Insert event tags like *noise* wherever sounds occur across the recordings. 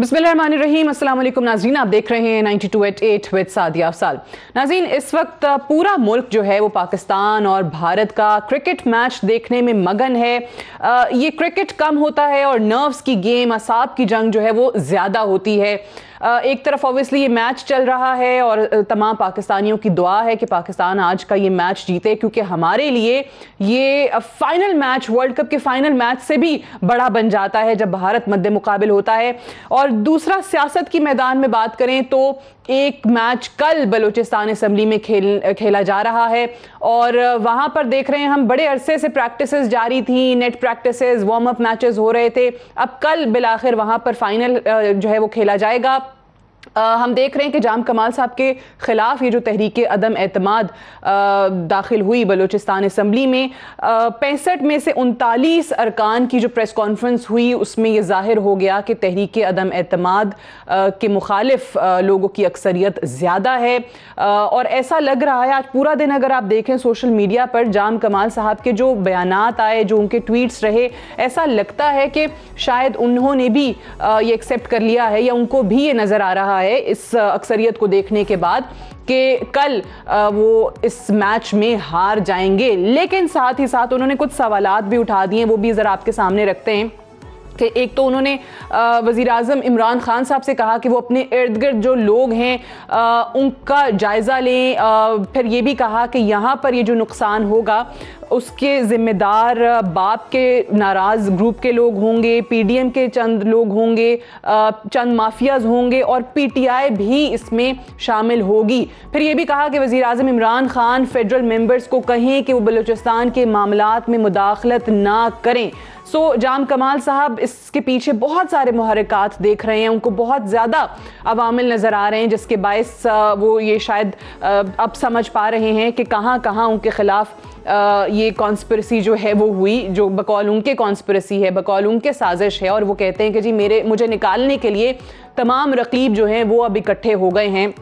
बिस्मिल्लाहिर्रहमानिर्रहीम। नाजीन, आप देख रहे हैं 92.8 विद सादिया अफसाल। नाजीन, इस वक्त पूरा मुल्क जो है वो पाकिस्तान और भारत का क्रिकेट मैच देखने में मगन है। ये क्रिकेट कम होता है और नर्व्स की गेम, असाब की जंग जो है वो ज़्यादा होती है। एक तरफ़ ऑब्वियसली ये मैच चल रहा है और तमाम पाकिस्तानियों की दुआ है कि पाकिस्तान आज का ये मैच जीते, क्योंकि हमारे लिए ये फाइनल मैच वर्ल्ड कप के फाइनल मैच से भी बड़ा बन जाता है जब भारत मद्दे मुकाबल होता है। और दूसरा, सियासत की मैदान में बात करें तो एक मैच कल बलूचिस्तान असम्बली में खेल, खेला जा रहा है और वहाँ पर देख रहे हैं हम, बड़े अरसे से प्रैक्टिस जारी थी net practice warm up matches हो रहे थे। अब कल बिलाखिर वहाँ पर फाइनल जो है वो खेला जाएगा। आ, हम देख रहे हैं कि जाम कमाल साहब के ख़िलाफ़ ये जो तहरीक अदम अतमाद दाखिल हुई बलूचिस्तान असम्बली में पैंसठ में से उनतालीस अरकान की जो प्रेस कॉन्फ्रेंस हुई उसमें ये ज़ाहिर हो गया कि तहरीक अदम अतमाद के मुखालिफ लोगों की अक्सरियत ज़्यादा है। आ, और ऐसा लग रहा है आज पूरा दिन अगर आप देखें सोशल मीडिया पर जाम कमाल साहब के जो बयान आए जो उनके ट्वीट्स रहे ऐसा लगता है कि शायद उन्होंने भी ये एक्सेप्ट कर लिया है या उनको भी ये नज़र आ रहा है इस अक्सरियत को देखने के बाद कि कल वो इस मैच में हार जाएँगे। लेकिन साथ ही साथ उन्होंने कुछ सवाल भी उठा दिए, वो भी ज़रा आपके सामने रखते हैं। कि एक तो उन्होंने वज़ी अजम इमरान खान साहब से कहा कि वो अपने इर्द गिर्द जो लोग हैं उनका जायज़ा लें। फिर ये भी कहा कि यहाँ पर ये जो नुकसान होगा, उसके ज़िम्मेदार बाप के नाराज़ ग्रुप के लोग होंगे, पीडीएम के चंद लोग होंगे चंद माफियाज होंगे और पीटीआई भी इसमें शामिल होगी। फिर ये भी कहा कि वज़ी अजम इमरान खान फेडरल मेंबर्स को कहें कि वो बलूचिस्तान के मामला में मुदाखलत ना करें। सो जाम कमाल साहब, इसके पीछे बहुत सारे महरक़ात देख रहे हैं, उनको बहुत ज़्यादा अवामिल नज़र आ रहे हैं, जिसके बायस वो ये शायद अब समझ पा रहे हैं कि कहाँ कहाँ उनके ख़िलाफ़ ये कॉन्स्परेसी जो है वो हुई, जो बकौल उनके कॉन्स्परेसी है, बकौल उनके साजिश है, और वो कहते हैं कि जी मेरे, मुझे निकालने के लिए तमाम रकीब जो हैं वो अब इकट्ठे हो गए हैं।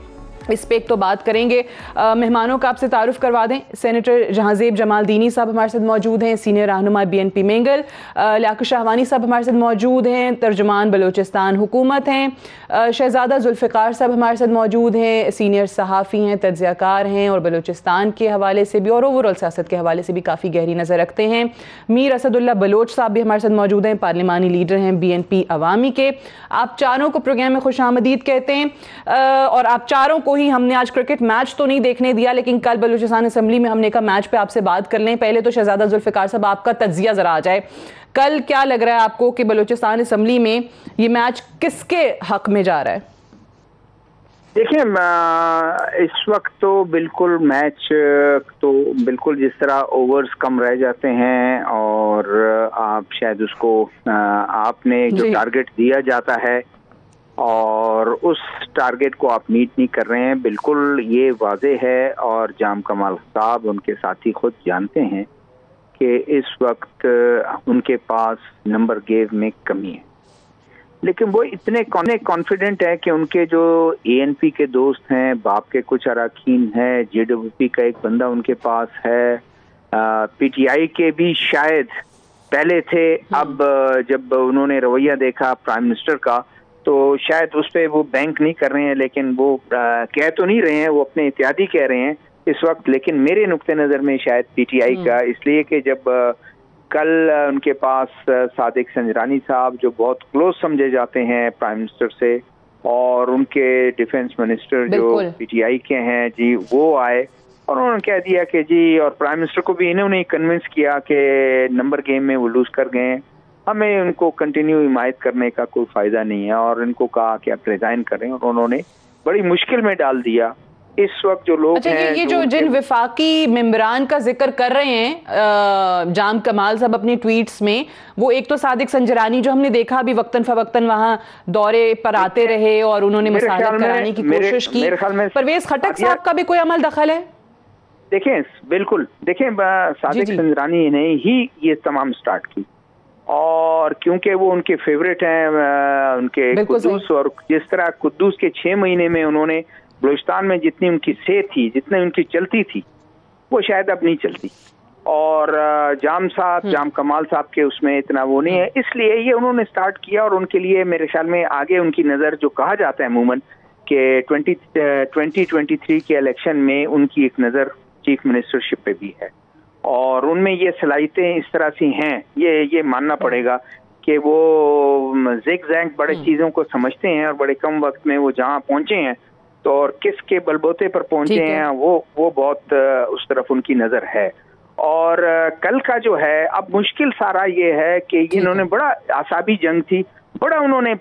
इस पर एक तो बात करेंगे। मेहमानों का आपसे तारुफ करवा दें। सेनेटर जहांजेब जमाल दीनी साहब हमारे साथ मौजूद हैं, सीनियर रहनुमा B N P Mengal Liaqat Shahwani साहब हमारे साथ मौजूद हैं, तर्जुमान बलोचिस्तान हुकूमत हैं। शहजादा जुल्फ़ार साहब हमारे साथ मौजूद हैं, सीनियर सहाफ़ी हैं, तजियाकार हैं और बलोचिस्तान के हवाले से भी और ओवरऑल सियासत के हवाले से भी काफ़ी गहरी नज़र रखते हैं। मीर असदुल्ला बलोच साहब भी हमारे साथ मौजूद हैं, पार्लिमानी लीडर हैं बी एन पी अवामी के। आप चारों को प्रोग्राम में खुश कहते हैं। और आप चारों को ही हमने आज क्रिकेट मैच तो नहीं देखने दिया लेकिन कल बलूचिस्तान असम्बली में हमने कहा मैच पे आपसे बात कर लें। पहले तो शहजादा जुल्फ़िकार साहब आपका तजिया ज़रा आ जाए। कल क्या लग रहा है आपको कि बलूचिस्तान असम्बली में ये मैच किसके हक में जा रहा है? देखिए इस वक्त तो बिल्कुल मैच तो बिल्कुल जिस तरह ओवर्स कम रह जाते हैं और आप शायद उसको आपने जो टारगेट दिया जाता है और उस टारगेट को आप मीट नहीं कर रहे हैं। बिल्कुल ये वाजे है और जाम कमाल साहब उनके साथी खुद जानते हैं कि इस वक्त उनके पास नंबर गेव में कमी है। लेकिन वो इतने कॉन्फिडेंट है कि उनके जो एएनपी के दोस्त हैं बाप के कुछ अरकान हैं जेडब्ल्यूपी का एक बंदा उनके पास है पीटीआई के भी शायद पहले थे। हम्म। अब जब उन्होंने रवैया देखा प्राइम मिनिस्टर का तो शायद उस पर वो बैंक नहीं कर रहे हैं लेकिन वो आ, कह तो नहीं रहे हैं वो अपने इत्यादि कह रहे हैं इस वक्त लेकिन मेरे नुक़ नज़र में शायद पीटीआई हम्म। का इसलिए कि जब आ, कल उनके पास सादिक संजरानी साहब जो बहुत क्लोज समझे जाते हैं प्राइम मिनिस्टर से और उनके डिफेंस मिनिस्टर जो पीटीआई के हैं जी वो आए और उन्होंने कह दिया कि जी और प्राइम मिनिस्टर को भी इन्होंने कन्विंस किया कि नंबर गेम में वो लूज कर गए हमें उनको कंटिन्यू हिमायत करने का कोई फ़ायदा नहीं है और इनको कहा कि आप रिजाइन करें और उन्होंने बड़ी मुश्किल में डाल दिया। इस वक्त जो लोग अच्छा, हैं ये जो, जिन विफाकी मेम्बरान का ज़िक्र कर रहे हैं जाम कमाल साहब अपनी ट्वीट्स में वो एक तो सादिक संजरानी जो हमने देखा अभी वक्तन फवक्तन वहाँ दौरे पर आते रहे और उन्होंने मसालत कराने की कोशिश की। परवेज खटक साहब का भी कोई अमल दखल है? देखें बिल्कुल। देखें सादिक संजरानी ने ही ये तमाम स्टार्ट की। और क्योंकि वो उनके फेवरेट हैं उनके कुद्दूस और जिस तरह कुद्दूस के छह महीने में उन्होंने बलोचिस्तान में जितनी उनकी से थी जितनी उनकी चलती थी वो शायद अब नहीं चलती और जाम साहब हम्म। जाम कमाल साहब के उसमें इतना वो नहीं है हम्म। इसलिए ये उन्होंने स्टार्ट किया और उनके लिए मेरे ख्याल में आगे उनकी नज़र जो कहा जाता है अमूमन कि ट्वेंटी ट्वेंटी के इलेक्शन में उनकी एक नज़र चीफ मिनिस्टरशिप पे भी है और उनमें ये सलाहियतें इस तरह से हैं ये ये मानना पड़ेगा कि वो जिक जैंक बड़े हम्म। चीज़ों को समझते हैं और बड़े कम वक्त में वो जहाँ पहुँचे हैं तो और किसके बलबोते पर पहुँचे हैं। वो वो बहुत उस तरफ़ उनकी नज़र है। और कल का जो है अब मुश्किल सारा ये है कि इन्होंने बड़ा आसाबी जंग थी बड़ा उन्होंने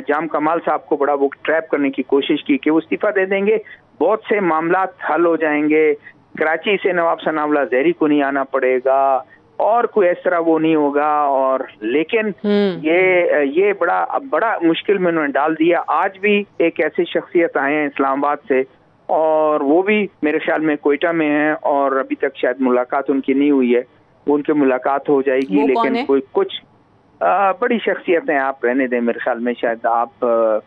जाम कमाल साहब को बड़ा वो ट्रैप करने की कोशिश की कि वो इस्तीफा दे देंगे बहुत से मामला हल हो जाएँगे कराची से नवाब सनावला जहरी को नहीं आना पड़ेगा और कोई इस तरह वो नहीं होगा और लेकिन हम्म। ये ये बड़ा बड़ा मुश्किल में उन्होंने डाल दिया। आज भी एक ऐसी शख्सियत आए हैं इस्लामाबाद से और वो भी मेरे ख्याल में कोयटा में है और अभी तक शायद मुलाकात उनकी नहीं हुई है। उनकी मुलाकात हो जाएगी लेकिन कोई कुछ आ, बड़ी शख्सियत हैं आप रहने दें मेरे ख्याल में शायद आप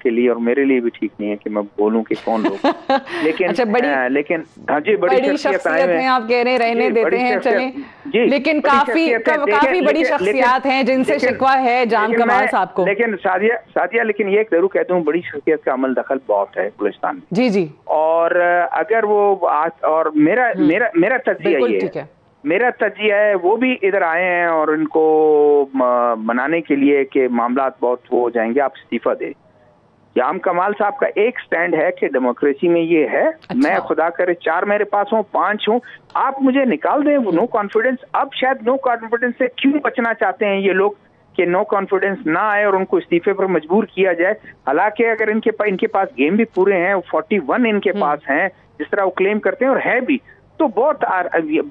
के लिए और मेरे लिए भी ठीक नहीं है कि मैं बोलूँ कि कौन लोग *laughs* लेकिन अच्छा बड़ी आ, लेकिन हाँ जी बड़ी, बड़ी शख्सियत हैं। आप कह रहे रहने देते हैं चले। जी लेकिन काफ़ी काफ़ी बड़ी शख्सियत हैं जिनसे शिकवा है जाम कमाल साहब को। लेकिन सादिया सादिया लेकिन ये ज़रूर कहता हूँ बड़ी शख्सियत का अमल दखल बहुत है गुलिस्तान में। जी जी। और अगर वो और मेरा हम्म। मेरा मेरा तजिया ये है। मेरा तजिया है वो भी इधर आए हैं और इनको मनाने के लिए कि मामला बहुत हो जाएँगे आप इस्तीफा दे जाम कमाल साहब का एक स्टैंड है कि डेमोक्रेसी में ये है अच्छा। मैं खुदा करे चार मेरे पास हूँ पाँच हूँ आप मुझे निकाल दें वो नो कॉन्फिडेंस अब शायद नो कॉन्फिडेंस से क्यों बचना चाहते हैं ये लोग कि नो कॉन्फिडेंस ना आए और उनको इस्तीफे पर मजबूर किया जाए हालाँकि अगर इनके पास इनके पास गेम भी पूरे हैं फोर्टी वन इनके हम्म। पास हैं जिस तरह वो क्लेम करते हैं और है भी तो बहुत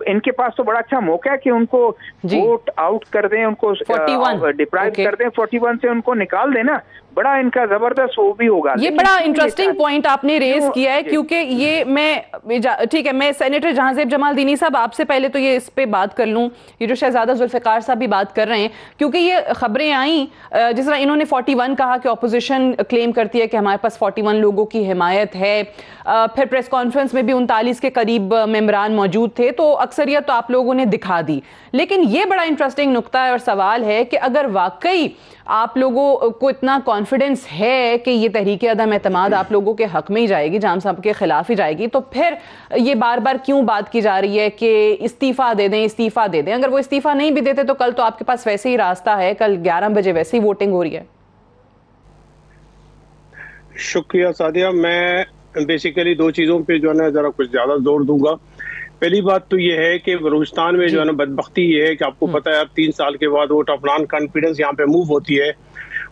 इनके पास तो बड़ा अच्छा मौका है कि उनको वोट आउट कर दें उनको डिप्राइव okay. कर दें। फोर्टी वन से उनको निकाल देना बड़ा इनका ज़बरदस्त वो भी होगा। ये बड़ा इंटरेस्टिंग पॉइंट आपने रेज किया है क्योंकि ये मैं ठीक है मैं सेनेटर जहांजेब जमाल दीनी साहब आपसे पहले तो ये इस पे बात कर लूँ। ये जो शहजादा जुल्फिकार साहब भी बात कर रहे हैं क्योंकि ये खबरें आई जिस तरह इन्होंने 41 कहा कि ऑपोजिशन क्लेम करती है कि हमारे पास 41 लोगों की हिमायत है। फिर प्रेस कॉन्फ्रेंस में भी उनतालीस के करीब मेम्बरान मौजूद थे तो अक्सरियत तो आप लोगों ने दिखा दी। लेकिन ये बड़ा इंटरेस्टिंग नुकता है और सवाल है कि अगर वाकई आप लोगों को इतना कॉन्फिडेंस है कि ये तहरीक अदम अतमाद आप लोगों के हक में ही जाएगी, जाम साहब के खिलाफ ही जाएगी तो फिर ये बार बार क्यों बात की जा रही है कि इस्तीफ़ा दे दें, इस्तीफ़ा दे दें? अगर वो इस्तीफ़ा नहीं भी देते तो कल तो आपके पास वैसे ही रास्ता है, कल ग्यारह बजे वैसे ही वोटिंग हो रही है। शुक्रिया सादिया, मैं बेसिकली दो चीज़ों पे जो है ना ज़रा कुछ ज़्यादा ज़ोर दूँगा। पहली बात तो ये है कि बलूचिस्तान में जो। है ना बदबख्ती ये है कि आपको हम्म। पता है अब तीन साल के बाद वोट ऑफ़ नॉन कॉन्फिडेंस यहाँ पे मूव होती है।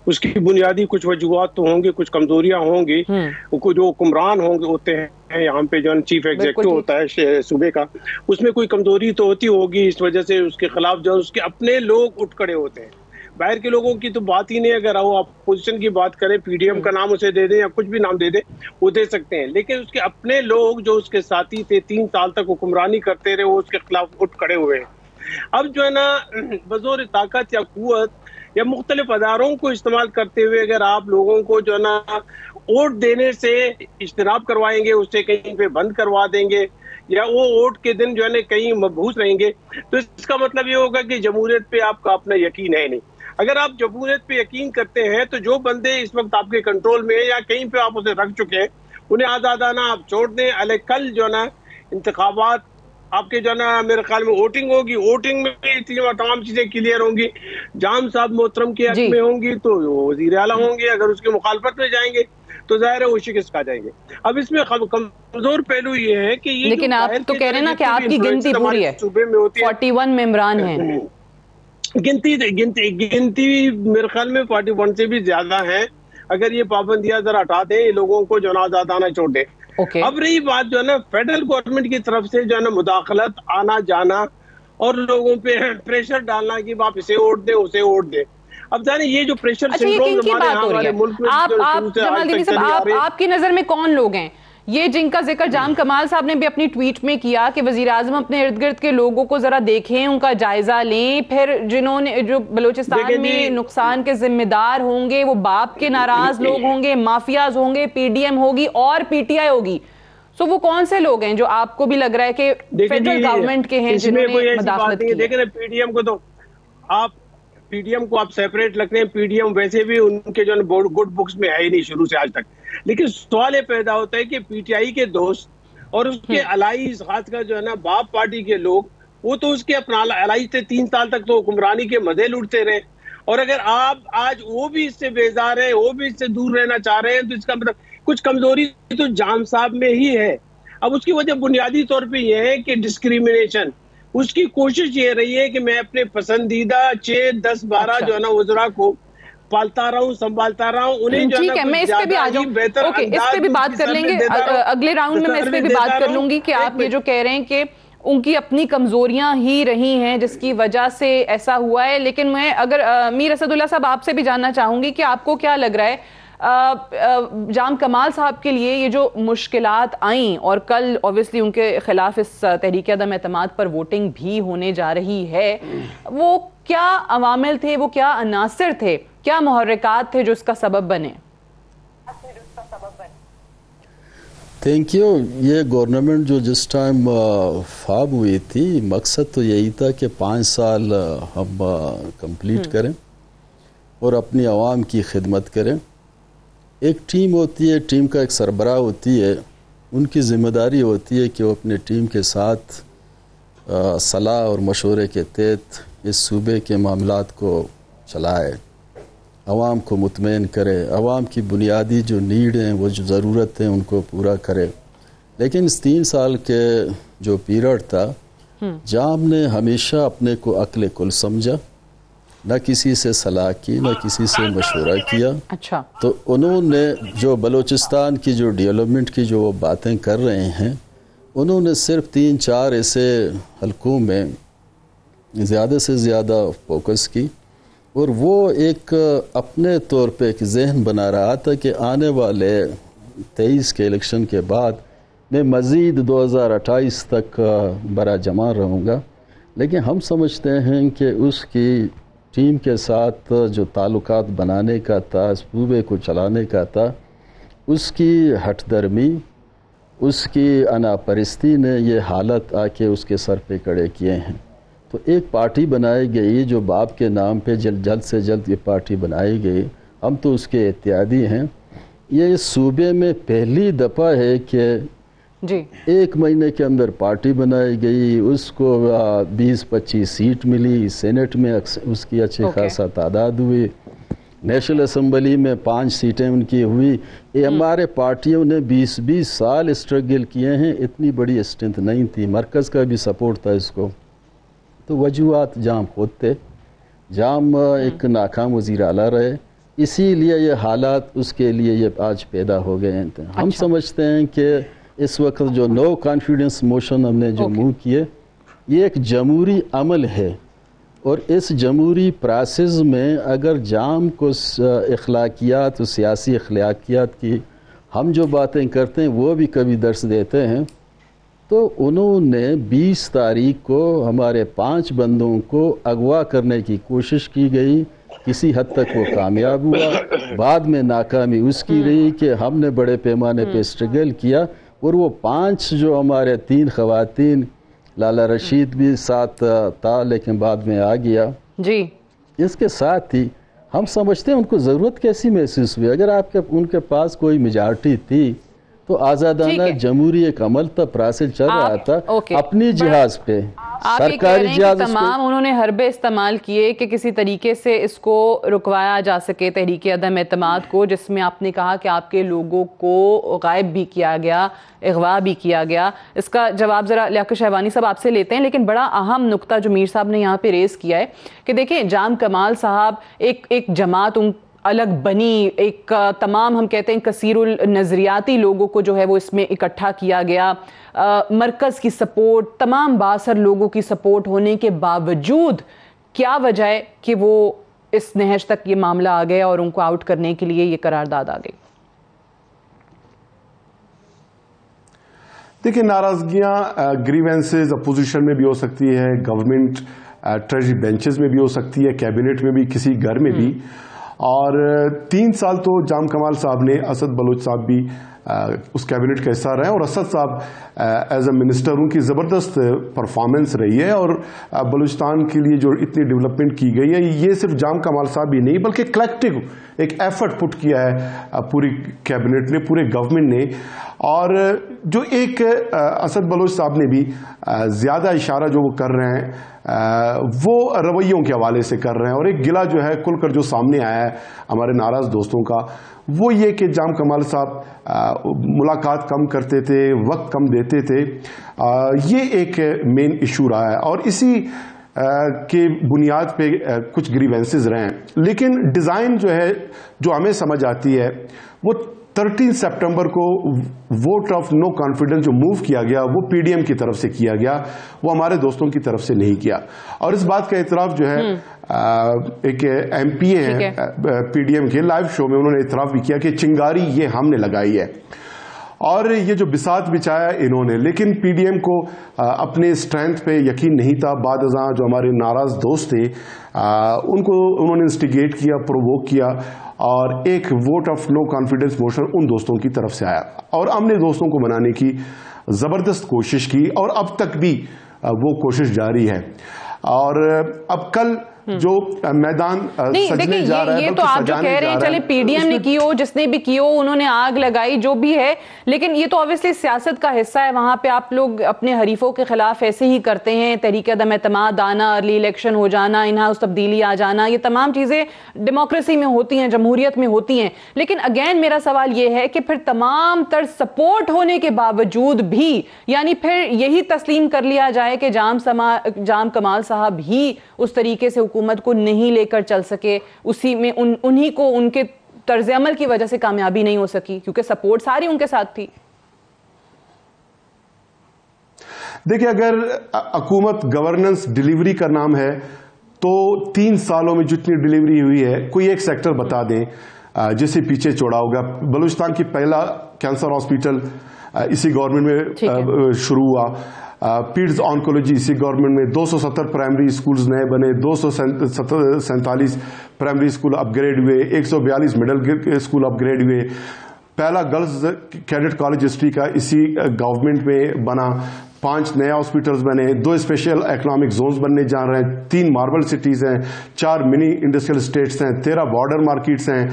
उसकी बुनियादी कुछ वजूहत तो होंगी कुछ कमजोरियाँ होंगी। हम्म। जो हुक्मरान होंगे होते हैं यहाँ पे जो चीफ एग्जीक्यूटिव होता है सूबे का उसमें कोई कमज़ोरी तो होती होगी इस वजह से उसके खिलाफ जो उसके अपने लोग उठ खड़े होते हैं। बाहर के लोगों की तो बात ही नहीं अगर वो अपोजिशन की बात करें पीडीएम का नाम उसे दे दें या कुछ भी नाम दे दें, वो दे सकते हैं। लेकिन उसके अपने लोग जो उसके साथी थे, तीन साल तक हुक्मरानी करते रहे, वो उसके खिलाफ उठ खड़े हुए हैं। अब जो है ना, *clears throat* बजोर ताकत या कुत या मुख्तलिफ़ अदारों को इस्तेमाल करते हुए अगर आप लोगों को जो है ना, वोट देने से इज्तनाब करवाएँगे, उसे कहीं पे बंद करवा देंगे, या वो वोट के दिन जो है ना, कहीं मबूस रहेंगे तो इसका मतलब ये होगा कि जमहूरियत पे आपका अपना यकीन है नहीं। अगर आप जमहूरियत पे यकीन करते हैं तो जो बंदे इस वक्त आपके कंट्रोल में या कहीं पे आप उसे रख चुके हैं उन्हें आज़ादाना आप छोड़ दें। अले कल जो ना इंतबात आपके जो ना मेरे ख्याल में वोटिंग होगी। वोटिंग में इतनी तमाम चीज़ें क्लियर होंगी। जाम साहब मोहतरम के हक में होंगी तो वज़ीर आला होंगे अगर उसकी मुखालफत में जाएँगे तो ज़ाहिर है वो शिकस्त खा जाएँगे। अब इसमें कमज़ोर पहलू ये है कि ये लेकिन आप तो कह रहे हैं ना कि आपकी गिनती पूरी है। सूबे में होती है। 41 मेम्बरान हैं। गिनती गिनती गिनती मेरे ख्याल में फोर्टी वन से भी ज़्यादा है। अगर ये पाबंदियाँ जरा हटा दें लोगों को जो ना ज़्यादा ना छोड़। Okay. अब रही बात जो है ना फेडरल गवर्नमेंट की तरफ़ से जो है ना मुदाखलत आना जाना और लोगों पे प्रेशर डालना कि आप इसे वोट दे उसे वोट दे। अब जाने ये जो प्रेशर अच्छा, सिंड्रोम हमारे मुल्क में आप, आप, आप, आपकी नज़र में कौन लोग हैं? ये जिनका ज़िक्र जाम कमाल साहब ने भी अपनी ट्वीट में किया कि वज़ीर आज़म अपने इर्द गिर्द के लोगों को जरा देखें उनका जायजा लें। फिर जिन्होंने जो बलोचिस्तान में नुकसान के जिम्मेदार होंगे वो बाप के नाराज़ लोग होंगे माफियाज होंगे पीडीएम होगी और पीटीआई होगी। सो वो कौन से लोग हैं जो आपको भी लग रहा है कि फेडरल गवर्नमेंट के हैं जिन्होंने मदाखलत की देखें पीडीएम को तो आप पीडीएम को आप सेपरेट रख रहे हैं पीडीएम वैसे भी उनके जो गुड बुक्स में है ही नहीं शुरू से आज तक। लेकिन सवाल ये पैदा होता है कि पीटीआई के दोस्त और उसके अलाइज हम्म। खासकर जो है ना बाप पार्टी के लोग वो तो उसके अपना अलाइज थे। तीन साल तक तो हुक्मरानी के मज़े लूटते रहे। और अगर आप आज वो भी इससे बेजार है वो भी इससे दूर रहना चाह रहे हैं तो इसका मतलब कुछ कमज़ोरी तो जाम साहब में ही है। अब उसकी वजह बुनियादी तौर पर यह है कि डिस्क्रिमिनेशन उसकी कोशिश ये रही है कि मैं अपने पसंदीदा छह दस बारह अच्छा। जो है ना वजरा को पालता रहा हूँ संभालता रहा हूँ उन्हें जो है मैं इस पे भी आ जाऊँ। ओके इस पे भी बात कर लेंगे। अगले राउंड में मैं इस पे भी बात कर लूँगी कि आप ये जो कह रहे हैं कि उनकी अपनी कमजोरियाँ ही रही हैं जिसकी वजह से ऐसा हुआ है लेकिन मैं अगर मीर असदुल्ला साहब आपसे भी जानना चाहूँगी कि आपको क्या लग रहा है जाम कमाल साहब के लिए ये जो मुश्किल आई और कल ऑब्वियसली उनके खिलाफ इस तहरीक अदम अतमाद पर वोटिंग भी होने जा रही है। वो क्या अवामिल थे? वो क्या अनासर थे? क्या महरक़ात थे जो इसका सबब बने? थैंक यू ये गवर्नमेंट जो जिस टाइम फाब हुई थी मकसद तो यही था कि पाँच साल हम कंप्लीट हम्म। करें और अपनी आवाम की खिदमत करें। एक टीम होती है टीम का एक सरबरा होती है उनकी ज़िम्मेदारी होती है कि वो अपने टीम के साथ सलाह और मशवरे के तहत इस सूबे के मामला को चलाए आवाम को मुतमिन करे आवाम की बुनियादी जो नीड हैं वो जो ज़रूरत हैं उनको पूरा करे लेकिन इस तीन साल के जो पीरियड था हम्म। जाम ने हमेशा अपने को अकल कुल समझा न किसी से सलाह की ना किसी से मशवरा किया। अच्छा। तो उन्होंने जो बलूचिस्तान की जो डेवलपमेंट की जो वो बातें कर रहे हैं उन्होंने सिर्फ़ तीन चार ऐसे हलकों में ज़्यादा से ज़्यादा फोकस की और वो एक अपने तौर पे एक जहन बना रहा था कि आने वाले तेईस के इलेक्शन के बाद मैं मज़ीद 2028 तक बड़ा जमा रहूँगा। लेकिन हम समझते हैं कि उसकी टीम के साथ जो ताल्लुकात बनाने का था इस सूबे को चलाने का था, उसकी हटदर्मी उसकी अनापरिस्ती ने ये हालत आके उसके सर पे कड़े किए हैं। तो एक पार्टी बनाई गई जो बाप के नाम पे जल्द जल्द से जल्द ये पार्टी बनाई गई। हम तो उसके इत्यादि हैं। ये सूबे में पहली दफ़ा है कि जी। एक महीने के अंदर पार्टी बनाई गई उसको बीस पच्चीस सीट मिली सेनेट में उसकी अच्छी खासा तादाद हुई। नेशनल असम्बली में पाँच सीटें उनकी हुई। ये हम्म। हमारे पार्टियों ने 20-20 साल स्ट्रगल किए हैं इतनी बड़ी स्ट्रेंथ नहीं थी। मरकज़ का भी सपोर्ट था इसको। तो वजूहत जाम खुद थे जाम एक नाकाम वज़ीर अला रहे। इसीलिए ये हालात उसके लिए ये आज पैदा हो गए हैं। अच्छा। हम समझते हैं कि इस वक्त जो नो कॉन्फिडेंस मोशन हमने जो मूव किए ये एक जमहूरी अमल है। और इस जमहूरी प्रोसेस में अगर जाम को अखलाकियात सियासी अखलाकियात की हम जो बातें करते हैं वो भी कभी दर्श देते हैं तो उन्होंने 20 तारीख को हमारे पाँच बंदों को अगवा करने की कोशिश की गई। किसी हद तक वो कामयाब हुआ। *coughs* बाद में नाकामी उसकी हम्म। रही कि हमने बड़े पैमाने पे स्ट्रगल हम्म। किया। और वो पाँच जो हमारे तीन खवातीन लाला रशीद भी साथ था लेकिन बाद में आ गया। जी। इसके साथ ही हम समझते हैं उनको ज़रूरत कैसी महसूस हुई। अगर आपके उनके पास कोई मेजॉरिटी थी तो आजादाना जमहूरी एक अमल था प्रासिल चल रहा था। अपनी जहाज़ पे। सरकारी जहाज़ तमाम उन्होंने हरबे इस्तेमाल किए कि किसी तरीके से इसको रुकवाया जा सके तहरीक अदम अतमाद को जिसमें आपने कहा कि आपके लोगों को गायब भी किया गया अगवा भी किया गया। इसका जवाब ज़रा लिया शहवानी साहब आपसे लेते हैं लेकिन बड़ा अहम नुकता जो मीर साहब ने यहाँ पे रेस किया है कि देखें जाम कमाल साहब एक एक जमात अलग बनी एक तमाम हम कहते हैं कसीरुल नज़रियाती लोगों को जो है वो इसमें इकट्ठा किया गया। मरकज़ की सपोर्ट तमाम बासर लोगों की सपोर्ट होने के बावजूद क्या वजह है कि वो इस नहज तक ये मामला आ गया और उनको आउट करने के लिए ये करारदाद आ गई? देखिए नाराजगियाँ ग्रीवेंसेज अपोजिशन में भी हो सकती है गवर्नमेंट ट्रेजरी बेंचेस में भी हो सकती है कैबिनेट में भी किसी घर में भी। हम्म। और तीन साल तो जाम कमाल साहब ने, असद बलोच साहब भी उस कैबिनेट का हिस्सा रहे और असद साहब एज ए मिनिस्टर उनकी ज़बरदस्त परफॉर्मेंस रही है और बलूचिस्तान के लिए जो इतनी डेवलपमेंट की गई है, ये सिर्फ़ जाम कमाल साहब ही नहीं, बल्कि कलेक्टिव एक एफर्ट पुट किया है पूरी कैबिनेट ने, पूरे गवर्नमेंट ने। और, जो एक असद बलोच साहब ने भी ज़्यादा इशारा जो वो कर रहे हैं वो रवैयों के हवाले से कर रहे हैं। और एक गिला जो है खुलकर जो सामने आया है हमारे नाराज़ दोस्तों का वो ये कि जाम कमाल साहब मुलाकात कम करते थे वक्त कम देते थे। आ, ये एक मेन इशू रहा है। और इसी के बुनियाद पे कुछ ग्रीवेंसेस रहे हैं। लेकिन डिज़ाइन जो है जो हमें समझ आती है वो 13 सितंबर को वोट ऑफ़ नो कॉन्फिडेंस जो मूव किया गया वो पीडीएम की तरफ़ से किया गया वो हमारे दोस्तों की तरफ़ से नहीं किया। और इस बात का इतराफ जो है हम्म। एक एमपीए है पीडीएम के लाइव शो में उन्होंने इतराफ भी किया कि चिंगारी ये हमने लगाई है। और ये जो बिसात बिछाया इन्होंने लेकिन पीडीएम को अपने स्ट्रेंथ पे यकीन नहीं था। बाद जो हमारे नाराज़ दोस्त थे उनको उन्होंने इंस्टिगेट किया प्रोवोक किया। और एक vote of no confidence motion उन दोस्तों की तरफ़ से आया और हमने दोस्तों को बनाने की ज़बरदस्त कोशिश की और अब तक भी वो कोशिश जारी है और अब कल। जो मैदान नहीं देखिए ये, ये तो आप जो कह रहे हैं चले पीडीएम ने की हो जिसने भी की हो उन्होंने आग लगाई जो भी है लेकिन ये तो ऑब्वियसली सियासत का हिस्सा है वहाँ पे आप लोग अपने हरीफों के खिलाफ ऐसे ही करते हैं तरीके दम एतमाद आना अर्ली इलेक्शन हो जाना इन हाउस तब्दीली आ जाना ये तमाम चीज़ें डेमोक्रेसी में होती हैं जमहूरियत में होती हैं। लेकिन अगेन मेरा सवाल ये है कि फिर तमाम तर सपोर्ट होने के बावजूद भी यानी फिर यही तस्लीम कर लिया जाए कि जाम समा जाम कमाल साहब ही उस तरीके से हुकूमत को नहीं लेकर चल सके उसी में उन उन्हीं को उनके तर्ज अमल की वजह से कामयाबी नहीं हो सकी क्योंकि सपोर्ट सारी उनके साथ थी। देखिए अगर हुकूमत गवर्नेंस डिलीवरी का नाम है तो तीन सालों में जितनी डिलीवरी हुई है कोई एक सेक्टर बता दें जिसे पीछे छोड़ा होगा। बलूचिस्तान की पहला कैंसर हॉस्पिटल इसी गवर्नमेंट में शुरू हुआ। पीड्स ऑनकोलॉजी इसी गवर्नमेंट में 270 प्राइमरी स्कूल्स नए बने, दो सैंतालीस प्राइमरी स्कूल अपग्रेड हुए 142 मिडिल स्कूल अपग्रेड हुए। पहला गर्ल्स कैडेट कॉलेज हिस्ट्री का इसी गवर्नमेंट में बना। पाँच नए हॉस्पिटल्स बने दो स्पेशल इकोनॉमिक जोन बनने जा रहे हैं तीन मार्बल सिटीज़ हैं चार मिनी इंडस्ट्रियल स्टेट्स हैं तेरह बॉर्डर मार्केट्स हैं।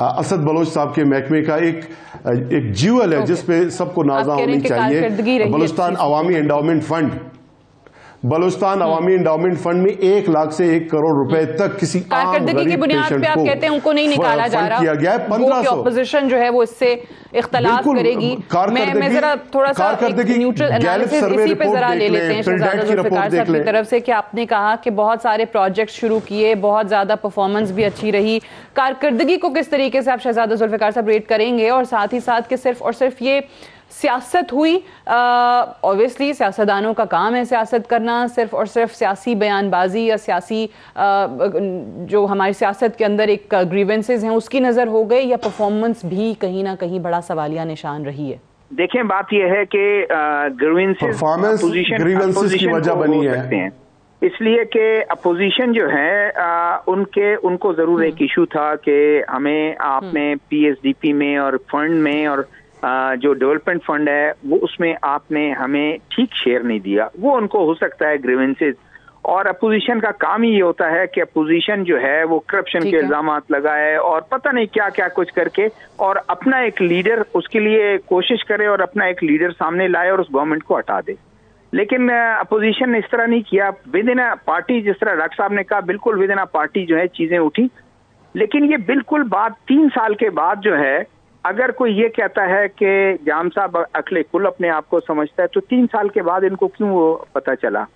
असद बलोच साहब के महकमे का एक एक ज्यूअल है जिसपे सबको नाजा होनी चाहिए। बलोचिस्तान अवामी एंडाउमेंट फंड बलुस्तान हम्म। अवामी इंडाउमेंट फंड में एक लाख से एक करोड़ रुपए तक किसी कारकर्दगी की बुनियाद पे आप कहते हैं उनको नहीं निकाला जा रहा। किया गया है पंद्रह सौ। अपोजिशन जो है वो इससे इख्तलाफ करेगी। मैं मैं जरा थोड़ा सा न्यूट्रल एनालिसिस इसी पे जरा ले लेते हैं शहजादा जुल्फिकार साहब की तरफ़ से कि आपने कहा कि बहुत सारे प्रोजेक्ट शुरू किए बहुत ज़्यादा परफॉर्मेंस भी अच्छी रही। कारकर्दगी को किस तरीके से आप शहजादा जुल्फिकार साहब रेट करेंगे? और साथ ही साथ कि सिर्फ़ और सिर्फ़ ये सियासत हुई ऑब्वियसली सियासतदानों का काम है सियासत करना सिर्फ़ और सिर्फ़ सियासी बयानबाजी या सियासी जो हमारी सियासत के अंदर एक ग्रीवेंसेज हैं उसकी नज़र हो गई या परफॉर्मेंस भी कहीं ना कहीं बड़ा सवालिया निशान रही है? देखें बात यह है कि परफॉर्मेंस ग्रीवेंसेस की वजह बनी है। इसलिए कि अपोजिशन जो है आ, उनके उनको ज़रूर एक इशू हम्म। था कि हमें आपने पीएसडीपी में और फंड में और जो डेवलपमेंट फंड है वो उसमें आपने हमें ठीक शेयर नहीं दिया। वो उनको हो सकता है ग्रीवेंसेज और अपोजिशन का काम ही ये होता है कि अपोजिशन जो है वो करप्शन के इल्ज़ाम लगाए और पता नहीं क्या क्या कुछ करके और अपना एक लीडर उसके लिए कोशिश करे और अपना एक लीडर सामने लाए और उस गवर्नमेंट को हटा दे। लेकिन अपोजिशन ने इस तरह नहीं किया। विद इन पार्टी जिस तरह डॉक्टर साहब ने कहा बिल्कुल विद इन पार्टी जो है चीज़ें उठी। लेकिन ये बिल्कुल बात तीन साल के बाद जो है अगर कोई ये कहता है कि जाम साहब अखले कुल अपने आप को समझता है तो तीन साल के बाद इनको क्यों वो पता चला?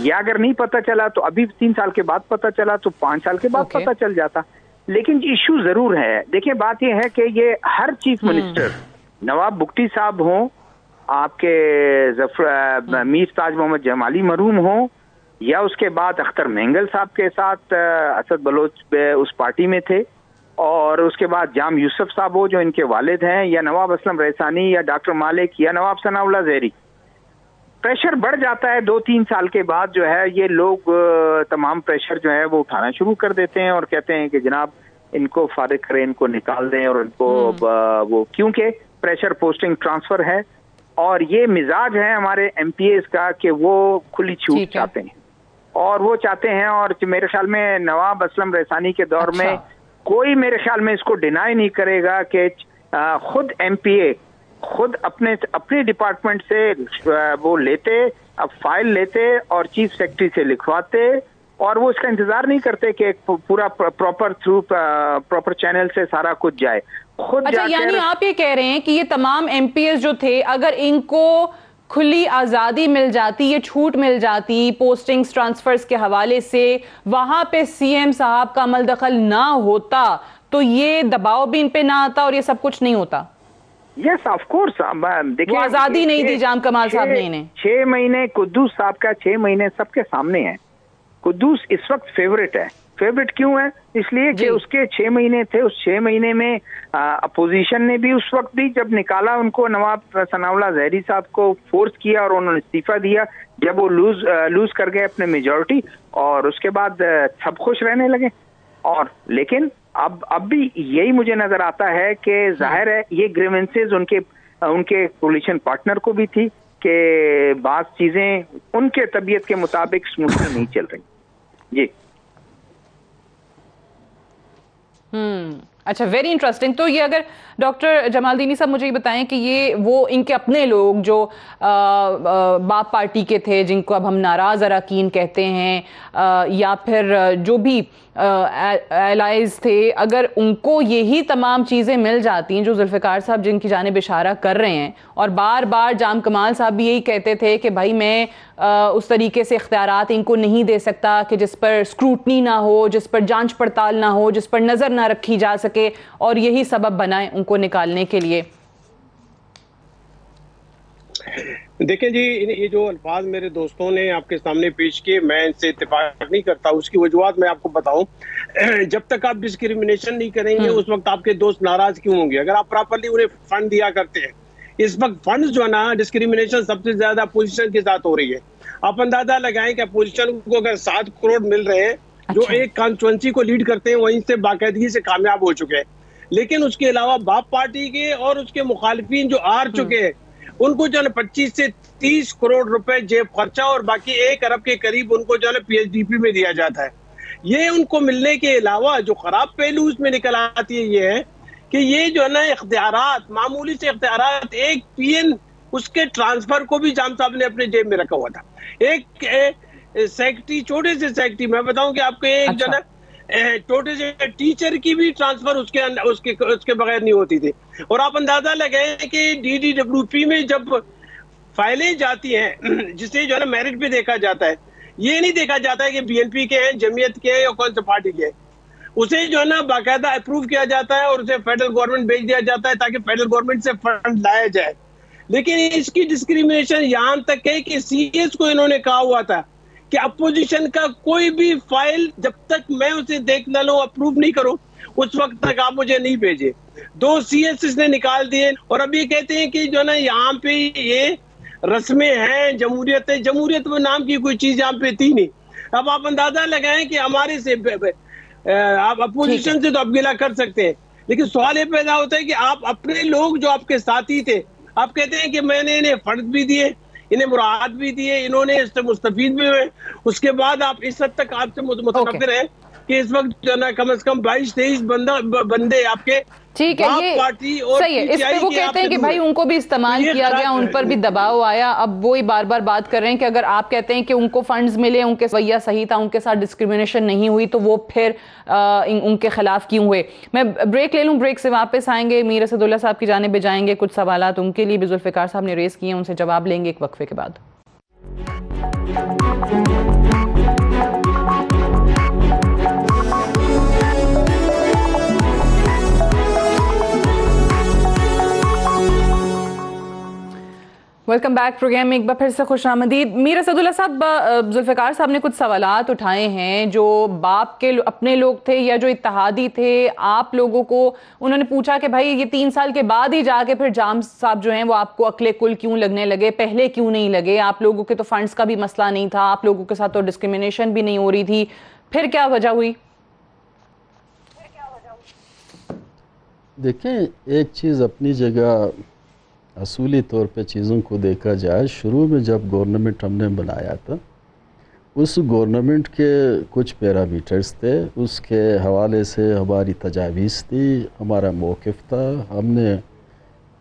या अगर नहीं पता चला तो अभी तीन साल के बाद पता चला तो पाँच साल के बाद okay. पता चल जाता। लेकिन इशू ज़रूर है। देखिए बात यह है कि ये हर चीफ मिनिस्टर नवाब बुक्टी साहब हों आपके ज़फ़र मीर ताज मोहम्मद जमाली मरूम हो या उसके बाद अख्तर मेंगल साहब के साथ असद बलोच उस पार्टी में थे और उसके बाद जाम यूसुफ साहब हो जो इनके वालिद हैं या नवाब असलम रैसानी या डॉक्टर मालिक या नवाब सनाउल्ला जहरी प्रेशर बढ़ जाता है दो तीन साल के बाद जो है ये लोग तमाम प्रेशर जो है वो उठाना शुरू कर देते हैं और कहते हैं कि जनाब इनको फारिग करें इनको निकाल दें और इनको हम्म। वो क्योंकि प्रेशर पोस्टिंग ट्रांसफ़र है और ये मिजाज है हमारे एम का कि वो खुली छूट चाहते हैं और वो चाहते हैं और मेरे ख्याल में नवाब असलम रैसानी के दौर अच्छा। में कोई मेरे ख्याल में इसको डिनाई नहीं करेगा कि खुद एमपीए खुद अपने अपने डिपार्टमेंट से वो लेते अब फ़ाइल लेते और चीफ सेक्रेटरी से लिखवाते और वो इसका इंतज़ार नहीं करते कि एक पूरा प्रॉपर थ्रू प्रॉपर चैनल से सारा कुछ जाए। खुद अच्छा यानी आप ये कह रहे हैं कि ये तमाम एमपीएस जो थे अगर इनको खुली आज़ादी मिल जाती ये छूट मिल जाती पोस्टिंग्स ट्रांसफर्स के हवाले से। वहाँ पे सीएम साहब का अमल दखल ना होता तो ये दबाव भी इन पे ना आता और ये सब कुछ नहीं होता। यस ऑफ़ कोर्स देखिए आज़ादी नहीं दी जाम कमाल साहब ने इन्हें। छह महीने कुद्दूस साहब का छह महीने सबके सामने है। कुद्दूस इस वक्त फेवरेट है। फेवरेट क्यों है? इसलिए कि उसके छह महीने थे उस छह महीने में अपोजिशन ने भी उस वक्त भी जब निकाला उनको नवाब सनाउल्ला जहरी साहब को फोर्स किया और उन्होंने इस्तीफा दिया जब वो लूज लूज कर गए अपने मेजोरिटी और उसके बाद सब खुश रहने लगे। और लेकिन अब अब भी यही मुझे नज़र आता है कि ज़ाहिर है ये ग्रीवेंसेज उनके उनके कोलिशन पार्टनर को भी थी कि बात चीज़ें उनके तबीयत के मुताबिक स्मूथली नहीं चल रही। जी। हम्म। अच्छा वेरी इंटरेस्टिंग तो ये अगर डॉक्टर जमालदीनी साहब मुझे ये बताएँ कि ये वो इनके अपने लोग जो आ, आ, बाप पार्टी के थे जिनको अब हम नाराज़ अरकान कहते हैं आ, या फिर जो भी एलाइज थे अगर उनको यही तमाम चीज़ें मिल जाती हैं जो जुल्फ़िकार साहब जिनकी जानब इशारा कर रहे हैं और बार बार जाम कमाल साहब भी यही कहते थे कि भाई मैं आ, उस तरीके से इख्तियार इनको नहीं दे सकता कि जिस पर स्क्रूटनी ना हो जिस पर जाँच पड़ताल ना हो जिस पर नज़र ना रखी जा सके और यही सबब बनाए उनको निकालने के लिए। देखें जी ये जो अल्फाज मेरे दोस्तों ने आपके सामने पेश किए मैं इनसे इतफाक नहीं करता उसकी वजूहत मैं आपको बताऊँ *clears throat* जब तक आप डिस्क्रिमिनेशन नहीं करेंगे हम्म। उस वक्त आपके दोस्त नाराज़ क्यों होंगे अगर आप प्रॉपरली उन्हें फंड दिया करते हैं इस वक्त फंड जो है ना डिस्क्रिमिनेशन सबसे ज़्यादा अपोजिशन के साथ हो रही है आप अंदाज़ा लगाएँ कि अपोजिशन को अगर सात करोड़ मिल रहे हैं जो अच्छा। एक कॉन्स्टिट्युएंसी को लीड करते हैं वहीं से बाकायदगी से कामयाब हो चुके हैं लेकिन उसके अलावा बाप पार्टी के और उसके मुखालफी जो आर हम्म। चुके हैं उनको जो है पच्चीस से तीस करोड़ रुपए जेब खर्चा और बाकी एक अरब के करीब उनको जो है पीएचडीपी में दिया जाता है। ये उनको मिलने के अलावा जो खराब पहलू उसमें निकल आती है ये है कि ये जो है ना इख्तियार मामूली से इख्तियार एक पीएन उसके ट्रांसफ़र को भी जाम साहब ने अपने जेब में रखा हुआ था। एक सेक्रेटरी छोटे से सेक्रेटरी मैं बताऊँ कि आपको एक अच्छा। जो है छोटे से टीचर की भी ट्रांसफ़र उसके उसके उसके बगैर नहीं होती थी। और आप अंदाज़ा लगाए कि डीडीडब्ल्यूपी में जब फाइलें जाती हैं, जिसे जो है ना मेरिट पे देखा जाता है, ये नहीं देखा जाता है कि बीएनपी के हैं, जमीयत के हैं या कौन सा पार्टी के उसे जो है ना बाकायदा अप्रूव किया जाता है और उसे फेडरल गवर्नमेंट भेज दिया जाता है ताकि फेडरल गवर्नमेंट से फंड लाया जाए। लेकिन इसकी डिस्क्रिमिनेशन यहाँ तक है कि सीएस को इन्होंने कहा हुआ था कि अपोजिशन का कोई भी फ़ाइल जब तक मैं उसे देख न लो अप्रूव नहीं करूँ उस वक्त तक आप मुझे नहीं भेजे। दो सी एस ने निकाल दिए और अब ये कहते हैं कि जो ना यहाँ पे ये रस्में हैं जमहूरियत है। जमहूरियत में नाम की कोई चीज़ यहाँ पे थी नहीं। अब आप अंदाज़ा लगाएँ कि हमारे से आप अपोजिशन से तो आप गिला कर सकते हैं। लेकिन सवाल ये पैदा होता है कि आप अपने लोग जो आपके साथी थे आप कहते हैं कि मैंने इन्हें फ़र्ज़ भी दिए इन्हें मुराद भी दिए इन्होंने इससे मुस्तफ़ भी हुए। उसके बाद आप इस हद तक आपसे मुतनफिर हैं। कि इस वक्त जो है कम अज कम बाईस तेईस बंदा बंदे आपके ठीक है ये पार्टी और सही है। इस पे वो कहते हैं कि भाई उनको भी इस्तेमाल किया गया उन पर भी दबाव आया। अब वो ही बार बार बात कर रहे हैं कि अगर आप कहते हैं कि उनको फंड्स मिले उनके भैया सही था उनके साथ डिस्क्रिमिनेशन नहीं हुई तो वो फिर आ, उनके खिलाफ क्यों हुए? मैं ब्रेक ले लूँ ब्रेक से वापस आएँगे मीर असदुल्ला साहब की जाने पे जाएँगे कुछ सवाल उनके लिए भी जुल्फ़िकार साहब ने रेस किए उनसे जवाब लेंगे एक वक्फे के बाद। वेलकम बैक प्रोग्राम में एक बार फिर से खुश आमदीद मीर सदुल्ला साहब जुल्फ़िकार साहब ने कुछ सवाल उठाए हैं जो बाप के अपने लोग थे या जो इतिहादी थे, आप लोगों को उन्होंने पूछा कि भाई ये तीन साल के बाद ही जाके फिर जाम साहब जो हैं, वो आपको अकले कुल क्यों लगने लगे? पहले क्यों नहीं लगे? आप लोगों के तो फंड्स का भी मसला नहीं था, आप लोगों के साथ तो डिस्क्रिमिनेशन भी नहीं हो रही थी। फिर क्या वजह हुई? देखें एक चीज़ अपनी जगह असूली तौर पे चीज़ों को देखा जाए शुरू में जब गवर्नमेंट हमने बनाया था उस गवर्नमेंट के कुछ पैरामीटर्स थे। उसके हवाले से हमारी तजावीज़ थी हमारा मौक़ था हमने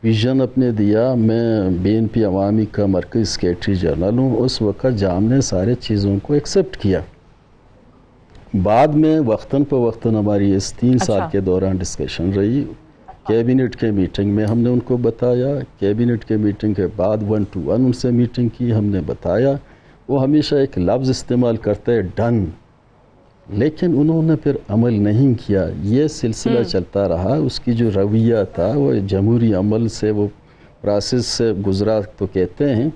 विज़न अपने दिया। मैं बी एन पी अवामी का मरकज़ सेक्रेटरी जनरल हूँ। उस वक्त जाम ने सारे चीज़ों को एक्सेप्ट किया। बाद में वक्ता फ़वक्ता हमारी इस तीन अच्छा। साल के दौरान डिस्कशन रही। कैबिनेट के मीटिंग में हमने उनको बताया कैबिनेट के मीटिंग के बाद वन टू वन उनसे मीटिंग की हमने बताया। वो हमेशा एक लफ्ज़ इस्तेमाल करते हैं डन। लेकिन उन्होंने फिर अमल नहीं किया। ये सिलसिला हम्म। चलता रहा। उसकी जो रवैया था वो जमहूरी अमल से वो प्रोसेस से गुजरा तो कहते हैं।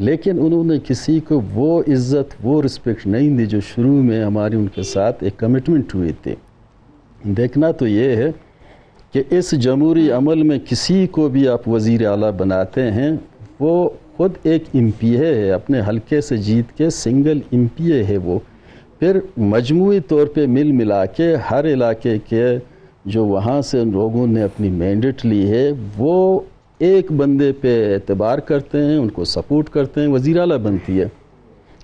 लेकिन उन्होंने किसी को वो इज़्ज़त वो रिस्पेक्ट नहीं दी जो शुरू में हमारी उनके साथ एक कमिटमेंट हुई थी। देखना तो ये है कि इस जमहूरी अमल में किसी को भी आप वज़ी अला बनाते हैं, वो ख़ुद एक एम पी ए है, अपने हल्के से जीत के सिंगल एम पी ए है वो। फिर मजमू तौर पे मिल मिला के हर इलाके के जो वहाँ से लोगों ने अपनी मैंडेट ली है, वो एक बंदे पे एतबार करते हैं, उनको सपोर्ट करते हैं वज़ी अला बनती है।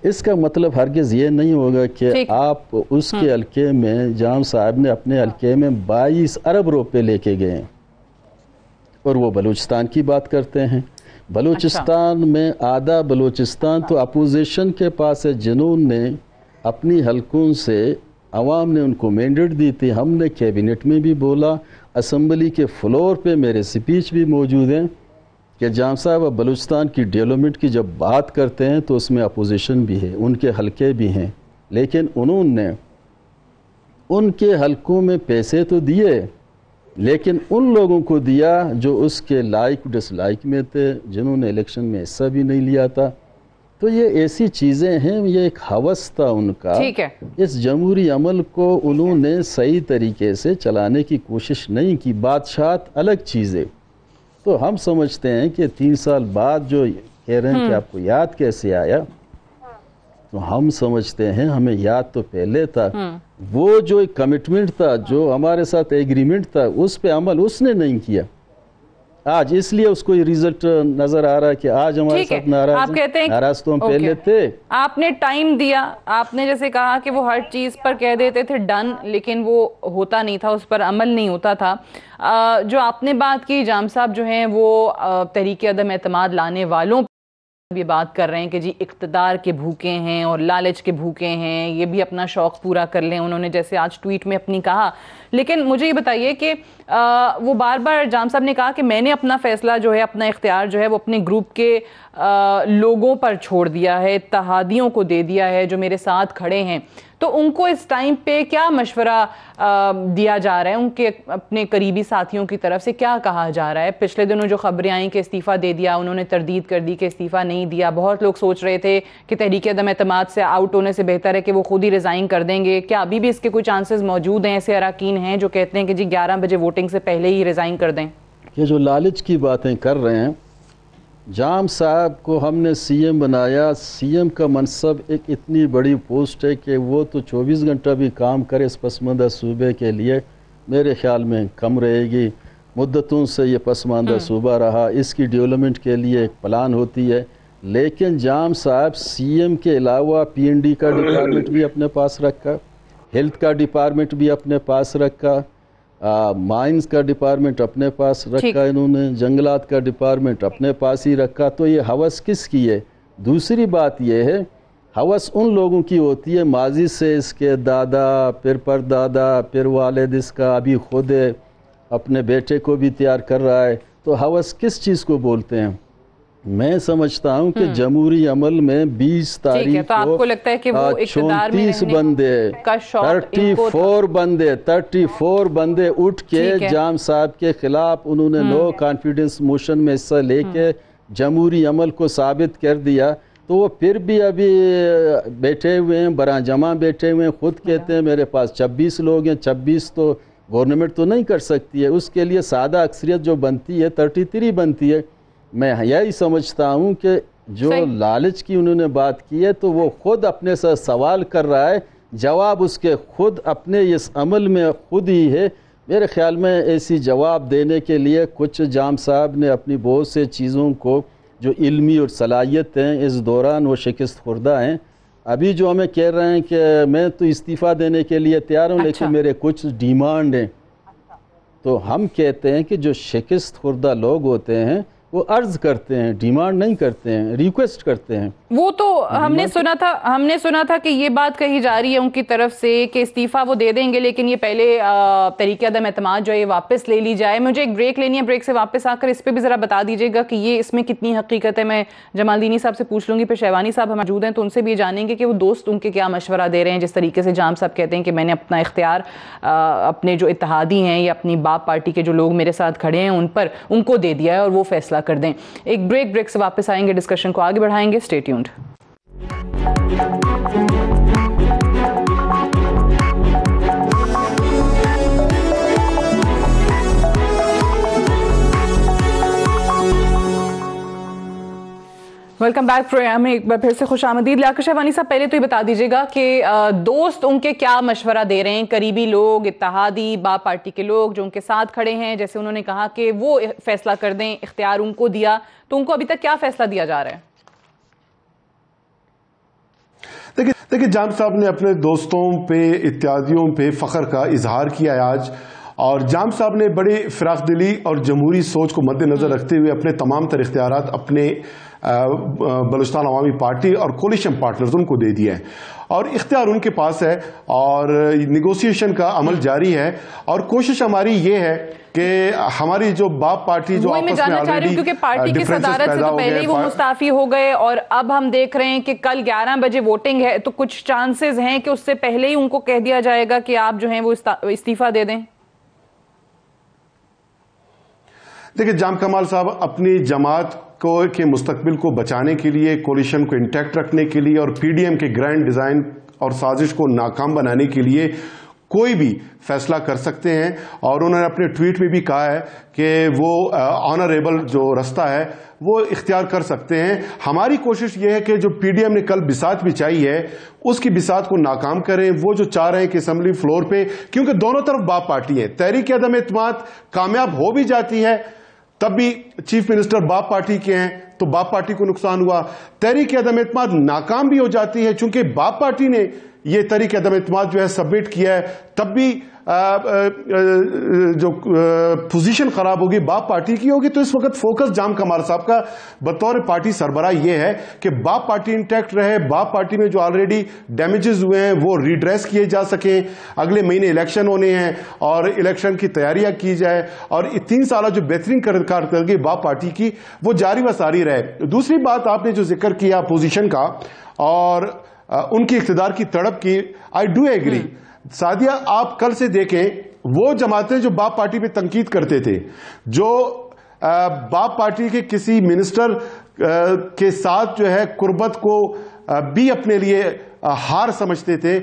इसका मतलब हरगिज़ ये नहीं होगा कि आप उसके हम्म। हल्के में जाम साहब ने अपने हल्के में 22 अरब रुपए लेके गए और वो बलूचिस्तान की बात करते हैं। बलूचिस्तान अच्छा। में आधा बलूचिस्तान तो अपोजिशन के पास है जिन्होंने अपनी हलकों से आवाम ने उनको मैंडेट दी थी। हमने कैबिनेट में भी बोला असम्बली के फ्लोर पे मेरे स्पीच भी मौजूद हैं। कि जाम साहब अब बलूचिस्तान की डेवलपमेंट की जब बात करते हैं तो उसमें अपोजिशन भी है उनके हलके भी हैं। लेकिन उन्होंने उनके हलकों में पैसे तो दिए लेकिन उन लोगों को दिया जो उसके लाइक डिसलाइक में थे जिन्होंने इलेक्शन में हिस्सा भी नहीं लिया था। तो ये ऐसी चीज़ें हैं ये एक हवस था उनका। ठीक है। इस जमहूरी अमल को उन्होंने सही तरीके से चलाने की कोशिश नहीं की। बादशाह अलग चीज़ें तो हम समझते हैं कि तीन साल बाद जो कह रहे हैं कि। आपको याद कैसे आया तो हम समझते हैं हमें याद तो पहले था हम्म। वो जो एक कमिटमेंट था जो हमारे साथ एग्रीमेंट था उस पे अमल उसने नहीं किया आज इसलिए उसको ये रिज़ल्ट नज़र आ रहा है कि आज हमारे साथ नाराज़ आप कहते हैं नाराज़ तो हम पहले थे। आपने टाइम दिया। आपने जैसे कहा कि वो हर चीज़ पर कह देते थे डन लेकिन वो होता नहीं था उस पर अमल नहीं होता था। आ, जो आपने बात की जाम साहब जो हैं वो तरीके अदम एतमाद लाने वालों ये बात कर रहे हैं कि जी इकतदार के भूखे हैं और लालच के भूखे हैं ये भी अपना शौक़ पूरा कर लें। उन्होंने जैसे आज ट्वीट में अपनी कहा लेकिन मुझे ये बताइए कि वो बार बार जाम साहब ने कहा कि मैंने अपना फ़ैसला जो है अपना इख्तियार जो है वो अपने ग्रुप के आ, लोगों पर छोड़ दिया है तहादियों को दे दिया है जो मेरे साथ खड़े हैं। तो उनको इस टाइम पे क्या मशवरा दिया जा रहा है? उनके अपने करीबी साथियों की तरफ़ से क्या कहा जा रहा है? पिछले दिनों जो खबरें आई कि इस्तीफ़ा दे दिया उन्होंने तरदीद कर दी कि इस्तीफ़ा नहीं दिया। बहुत लोग सोच रहे थे कि तहरीक अदम अतमाद से आउट होने से बेहतर है कि वो खुद ही रिज़ाइन कर देंगे। क्या अभी भी इसके कोई चांसेस मौजूद हैं ऐसे अरकान हैं जो कहते हैं कि जी ग्यारह बजे वोटिंग से पहले ही रिज़ाइन कर दें। ये जो लालच की बातें कर रहे हैं जाम साहब को हमने सीएम बनाया। सीएम का मनसब एक इतनी बड़ी पोस्ट है कि वो तो 24 घंटा भी काम करे इस पसमानदा सूबे के लिए। मेरे ख्याल में कम रहेगी। मुद्दतों से ये पसमानदा हम्म। सूबा रहा। इसकी डेवलपमेंट के लिए एक प्लान होती है। लेकिन जाम साहब सीएम के अलावा पीएनडी का डिपार्टमेंट भी अपने पास रखा। हेल्थ का डिपार्टमेंट भी अपने पास रखा माइंस का डिपार्टमेंट अपने पास रखा इन्होंने जंगलात का डिपार्टमेंट अपने पास ही रखा। तो ये हवस किसकी है? दूसरी बात यह है हवस उन लोगों की होती है माजी से इसके दादा फिर परदादा फिर वालद इसका अभी खुद अपने बेटे को भी तैयार कर रहा है। तो हवस किस चीज़ को बोलते हैं? मैं समझता हूँ कि हम्म। जमहूरी अमल में 20 तारीख तो आपको लगता है कि वो चौतीस बंदे थर्टी फोर बंदे थर्टी फोर बंदे उठ के जाम साहब के खिलाफ उन्होंने नो हम्म। कॉन्फिडेंस मोशन में हिस्सा लेके हम्म। जमहूरी अमल को साबित कर दिया तो वो फिर भी अभी बैठे हुए हैं बरा जमा बैठे हुए हैं खुद कहते हैं मेरे पास 26 लोग हैं 26 तो गवर्नमेंट तो नहीं कर सकती है उसके लिए सादा अक्सरियत जो बनती है 33 बनती है मैं यही समझता हूँ कि जो लालच की उन्होंने बात की है तो वो खुद अपने साथ सवाल कर रहा है। जवाब उसके खुद अपने इस अमल में खुद ही है। मेरे ख्याल में ऐसी जवाब देने के लिए कुछ जाम साहब ने अपनी बहुत से चीज़ों को जो इल्मी और सलाहियत हैं इस दौरान वो शिकस्त खुर्दा हैं। अभी जो हमें कह रहे हैं कि मैं तो इस्तीफ़ा देने के लिए तैयार हूँ अच्छा। लेकिन मेरे कुछ डिमांड हैं। तो हम कहते हैं कि जो शिकस्त खुर्दा लोग होते हैं वो अर्ज़ करते हैं डिमांड नहीं करते हैं रिक्वेस्ट करते हैं। वो तो हमने सुना था हमने सुना था कि ये बात कही जा रही है उनकी तरफ़ से कि इस्तीफा वो दे देंगे लेकिन ये पहले तरीके अदम अतमाद जो है वापस ले ली जाए। मुझे एक ब्रेक लेनी है ब्रेक से वापस आकर इस पर भी ज़रा बता दीजिएगा कि ये इसमें कितनी हकीकत है। मैं जमालदीनी साहब से पूछ लूँगी फिर शहवानी साहब मौजूद हैं तो उनसे भी जानेंगे कि वो दोस्त उनके क्या मशवरा दे रहे हैं जिस तरीके से जाम साहब कहते हैं कि मैंने अपना इख्तियार अपने जो इतिहादी हैं या अपनी बाप पार्टी के जो लोग मेरे साथ खड़े हैं उन पर उनको दे दिया है और वो फैसला फैसला कर दें। एक ब्रेक ब्रेक से वापस आएँगे डिस्कशन को आगे बढ़ाएँगे। स्टेट्यून्ड वेलकम बैक प्रोग्राम में एक बार फिर से खुश आमदीद। शहवानी साहब पहले तो ये बता दीजिएगा कि दोस्त उनके क्या मशवरा दे रहे हैं? करीबी लोग इत्तेहादी बा पार्टी के लोग जो उनके साथ खड़े हैं जैसे उन्होंने कहा कि वो फैसला कर दें इख्तियार उनको दिया तो उनको अभी तक क्या फैसला दिया जा रहा है? देखिए देखिए जाम साहब ने अपने दोस्तों पे इत्यादियों पे फख्र का इजहार किया है आज और जाम साहब ने बड़ी फिराक दिली और जमहूरी सोच को मद्देनजर रखते हुए अपने तमाम तर इख्तियार अपने बलुस्तान अवामी पार्टी और कोलिशन पार्टनर्स उनको दे दिए हैं। और इख्तियार उनके पास है और निगोसिएशन का अमल जारी है। और कोशिश हमारी ये है कि हमारी जो बाप पार्टी जो आपस में ऑलरेडी क्योंकि पार्टी की सदारत से तो पहले ही वो मुस्ताफी हो गए और अब हम देख रहे हैं कि कल 11 बजे वोटिंग है तो कुछ चांसेस हैं कि उससे पहले ही उनको कह दिया जाएगा कि आप जो है वो इस्तीफा दे दें? देखिए जाम कमाल साहब अपनी जमात को, के मुस्तबिल को बचाने के लिए, कोलिशन को इंटैक्ट रखने के लिए और पीडीएम के ग्रैंड डिज़ाइन और साजिश को नाकाम बनाने के लिए कोई भी फैसला कर सकते हैं। और उन्होंने अपने ट्वीट में भी कहा है कि वो ऑनरेबल जो रास्ता है, वो इख्तियार कर सकते हैं। हमारी कोशिश ये है कि जो पीडीएम ने कल बिसात बिछाई है, उसकी बिसात को नाकाम करें। वो जो चाह रहे हैं कि असम्बली फ्लोर पे, क्योंकि दोनों तरफ़ बाप पार्टी है। तहरीक अदम एतमाद कामयाब हो भी जाती है तब भी चीफ मिनिस्टर बाप पार्टी के हैं तो बाप पार्टी को नुकसान हुआ। तहरीक अदम एतमाद नाकाम भी हो जाती है, चूँकि बाप पार्टी ने ये तरीक अदम एतमाद जो है सबमिट किया है तब भी आ, आ, आ, जो पोजीशन खराब होगी बाप पार्टी की होगी तो इस वक्त फोकस जाम कमाल साहब का बतौर पार्टी सरबरा यह है कि बाप पार्टी इंटैक्ट रहे बाप पार्टी में जो ऑलरेडी डैमेजेस हुए हैं वो रिड्रेस किए जा सकें। अगले महीने इलेक्शन होने हैं और इलेक्शन की तैयारियाँ की जाए और तीन साल जो बेहतरीन कारकर्दगी बाप पार्टी की वो जारी व सारी रहे। दूसरी बात आपने जो ज़िक्र किया अपोजिशन का और उनकी इकतदार की तड़प की आई डू एग्री सादिया, आप कल से देखें, वो जमातें जो बाप पार्टी पे तंकीद करते थे, जो बाप पार्टी के किसी मिनिस्टर के साथ जो है कुर्बत को भी अपने लिए हार समझते थे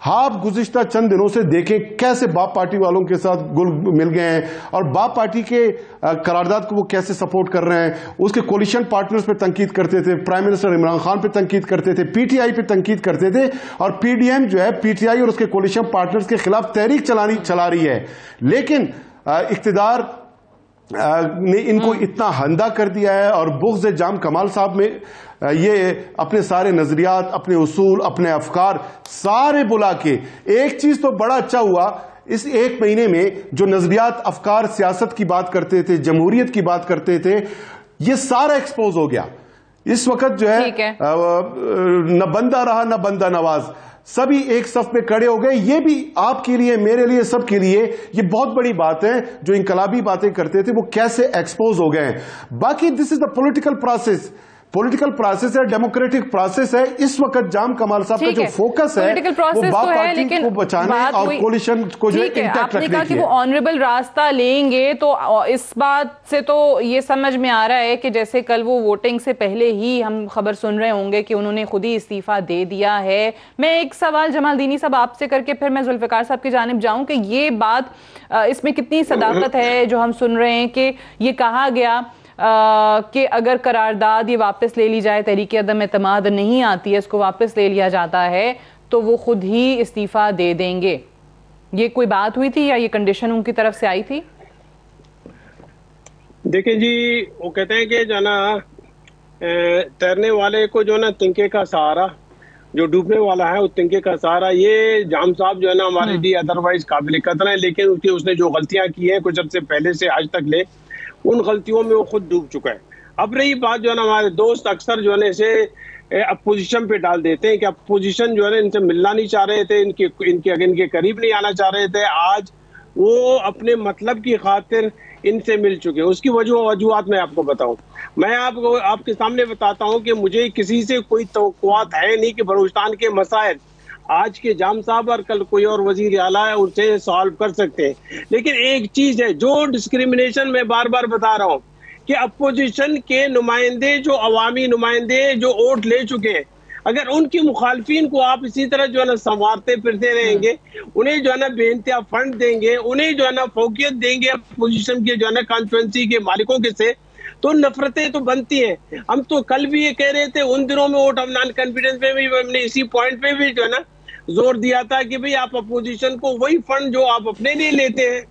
आप गुजशत चंद दिनों से देखें कैसे बाप पार्टी वालों के साथ गुल मिल गए हैं और बाप पार्टी के करारदाद को वो कैसे सपोर्ट कर रहे हैं। उसके कोलिशन पार्टनर्स पे तनकीद करते थे, प्राइम मिनिस्टर इमरान खान पे तनकीद करते थे, पीटीआई पे तनकीद करते थे और पीडीएम जो है, पीटीआई और उसके कोलिशन पार्टनर्स के खिलाफ तहरीक चलानी, चला रही है। लेकिन इकतदार ने इनको हम्म। इतना हंदा कर दिया है और बुग्ज जाम कमाल साहब में ये अपने सारे नजरियात अपने उसूल अपने अफकार सारे बुला के एक चीज़ तो बड़ा अच्छा हुआ इस एक महीने में जो नजरियात अफकार सियासत की बात करते थे जमहूरियत की बात करते थे ये सारा एक्सपोज हो गया इस वक्त जो है, है। न बंदा रहा न बंदा नवाज़ सभी एक सफ में खड़े हो गए। ये भी आपके लिए, मेरे लिए, सबके लिए ये बहुत बड़ी बात है, जो इनकलाबी बातें करते थे, वो कैसे एक्सपोज हो गए बाकी this is the political process political process है डेमोक्रेटिक प्रोसेस है इस वक्त जाम कमाल साहब का जो फोकस है वो बाप तो पार्टी को बचाने और कोलिशन को जो इंटैक्ट रखने कहा कि वो ऑनरेबल रास्ता लेंगे तो इस बात से तो ये समझ में आ रहा है कि जैसे कल वो वोटिंग से पहले ही हम खबर सुन रहे होंगे कि उन्होंने खुद ही इस्तीफा दे दिया है। मैं एक सवाल जमाल दीनी साहब आपसे करके फिर मैं जुल्फिकार साहब की जानब जाऊँ कि ये बात इसमें कितनी सदाकत है जो हम सुन रहे हैं कि ये कहा गया कि अगर करारदाद ये वापस ले ली जाए तरीके अदम अतमाद नहीं आती है इसको वापस ले लिया जाता है तो वो खुद ही इस्तीफ़ा दे देंगे ये कोई बात हुई थी या ये कंडीशन उनकी तरफ़ से आई थी देखिए जी वो कहते हैं कि जो ना तैरने वाले को जो ना तिंके का सहारा जो डूबने वाला है उस तिंके का सहारा ये जाम साहब जो है ना हमारे हम्म। लिए अदरवाइज़ काबिल कदर है लेकिन उसकी उसने जो गलतियाँ की हैं कुछ अर्से पहले से आज तक ले उन गलतियों में वो खुद डूब चुका है। अब रही बात जो है ना, हमारे दोस्त अक्सर जो है इसे अपोजिशन पे डाल देते हैं कि अपोजिशन जो है ना इनसे मिलना नहीं चाह रहे थे, इनके इनके इनके करीब नहीं आना चाह रहे थे, आज वो अपने मतलब की खातिर इनसे मिल चुके उसकी वजह, वजूहत मैं आपको बताऊँ। मैं आपको, आपके सामने बताता हूँ कि मुझे किसी से कोई तो है नहीं कि बलूचिस्तान के मसाइल आज के जाम साहब और कल कोई और वज़ीर आला है, उनसे सॉल्व कर सकते हैं। लेकिन एक चीज़ है, जो डिस्क्रिमिनेशन मैं बार बार बता रहा हूँ, कि अपोजिशन के नुमाइंदे, जो अवामी नुमाइंदे, जो वोट ले चुके हैं, अगर उनकी मुखालफी को आप इसी तरह जो है ना संवारते फिरते रहेंगे, उन्हें जो है ना बेनतिया फंड देंगे, उन्हें जो है ना फोकियत देंगे अपोजिशन के जो है ना कॉन्फ्रेंसी के मालिकों के से तो नफरतें तो बनती हैं। हम तो कल भी ये कह रहे थे, उन दिनों में वोट ऑफ़ नॉन कॉन्फिडेंस में भी, हमने इसी पॉइंट पे भी जो है ना ज़ोर दिया था कि भाई आप अपोजिशन को वही फंड जो आप अपने लिए लेते हैं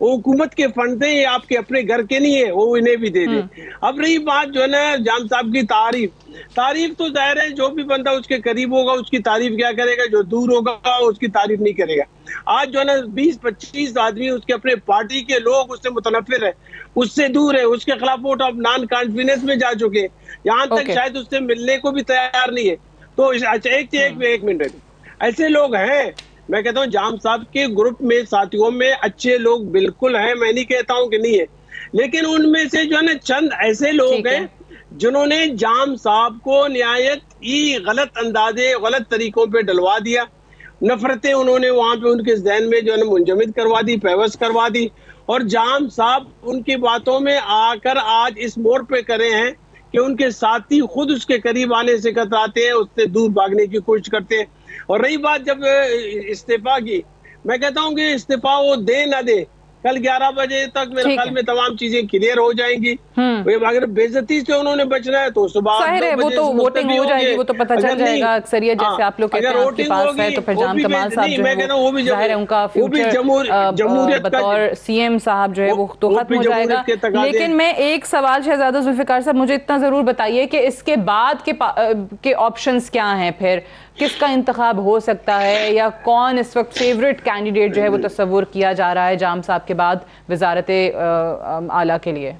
वो हुकूमत के फंड थे ये आपके अपने घर के नहीं है वो इन्हें भी दे दे। हम्म। अब रही बात जो है ना जाम साहब की तारीफ़। तारीफ़ तो ज़ाहिर है जो भी बंदा उसके करीब होगा उसकी तारीफ़ क्या करेगा जो दूर होगा उसकी तारीफ़ नहीं करेगा। आज जो है ना बीस पच्चीस आदमी उसके अपने पार्टी के लोग उससे मुतनफिर है। उससे दूर है उसके खिलाफ वोट ऑफ़ नॉन कॉन्फिडेंस में जा चुके हैं। यहाँ तक शायद उससे मिलने को भी तैयार नहीं है। तो अच्छा एक एक, एक मिनट। ऐसे लोग हैं। मैं कहता हूँ जाम साहब के ग्रुप में साथियों में अच्छे लोग बिल्कुल हैं। मैं नहीं कहता हूँ कि नहीं है। लेकिन उनमें से जो है ना चंद ऐसे लोग हैं। जिन्होंने जाम साहब को न्यायत ही गलत अंदाजे गलत तरीकों पे डलवा दिया। नफरतें उन्होंने वहाँ पे उनके जहन में जो है ना मुंजमद करवा दी पैवस करवा दी। और जाम साहब उनकी बातों में आकर आज इस मोड़ पे करे हैं कि उनके साथी खुद उसके करीब आने से कतराते हैं उससे दूर भागने की कोशिश करते हैं। और रही बात जब इस्तीफा की मैं कहता हूँ कि इस्तीफा वो दे ना दे कल 11 बजे तक मेरे ख्याल में तमाम चीज़ें क्लियर हो जाएँगी। हम्म। अगर बेजती से उन्होंने बचना है तो सुबह है वो तो वोटिंग हो जाएगी वो तो पता चल जाएगा अक्सरियत जैसे आप लोग कहते हैं आपके पास है तो फिर कमाल साहब जो है वो ज़ाहिर है उनका फ्यूचर बतौर सीएम साहब जो है वो तो खत्म हो जाएगा। लेकिन मैं एक सवाल शहजादा जुल्फिकार साहब मुझे इतना ज़रूर बताइए कि इसके बाद के ऑप्शंस क्या हैं फिर? किसका इंतखब हो सकता है या कौन इस वक्त फेवरेट कैंडिडेट जो है वो तस्वुर किया जा रहा है जाम साहब के बाद वजारत आला के लिए?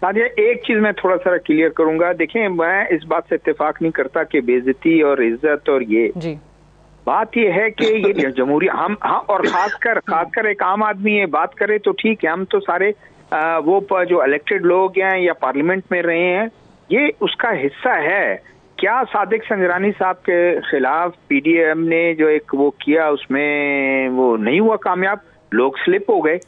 सादिया एक चीज़ मैं थोड़ा सा क्लियर करूँगा। देखें मैं इस बात से इतफाक नहीं करता कि बेजती और इज़्ज़त और ये। जी। बात ये है कि ये *laughs* जमहूरी हम हाँ और खासकर खासकर एक आम आदमी ये बात करे तो ठीक है हम तो सारे आ, वो जो इलेक्टेड लोग हैं या पार्लियामेंट में रहे हैं ये उसका हिस्सा है। क्या सादिक संजरानी साहब के खिलाफ पीडीएम ने जो एक वो किया उसमें वो नहीं हुआ कामयाब? लोग स्लिप हो गए।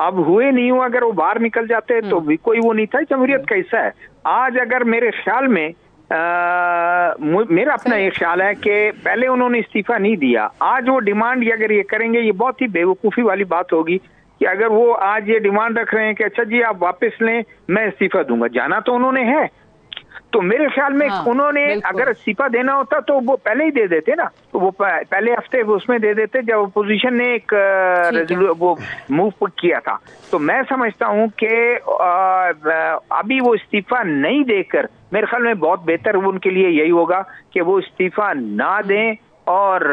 अब हुए नहीं हुआ अगर वो बाहर निकल जाते तो हम्म। भी कोई वो नहीं था। जमहूरियत कैसा हिस्सा है? आज अगर मेरे ख्याल में आ, मेरा अपना ये ख्याल है कि पहले उन्होंने इस्तीफा नहीं दिया। आज वो डिमांड अगर ये करेंगे ये बहुत ही बेवकूफ़ी वाली बात होगी कि अगर वो आज ये डिमांड रख रहे हैं कि अच्छा जी आप वापस लें मैं इस्तीफा दूँगा। जाना तो उन्होंने है। तो मेरे ख्याल में हाँ, उन्होंने अगर इस्तीफा देना होता तो वो पहले ही दे देते ना। तो वो पहले हफ़्ते उसमें दे देते जब अपोजिशन ने एक वो मूव किया था। तो मैं समझता हूँ कि अभी वो इस्तीफा नहीं देकर मेरे ख्याल में बहुत बेहतर उनके लिए यही होगा कि वो इस्तीफा ना हम्म। दें और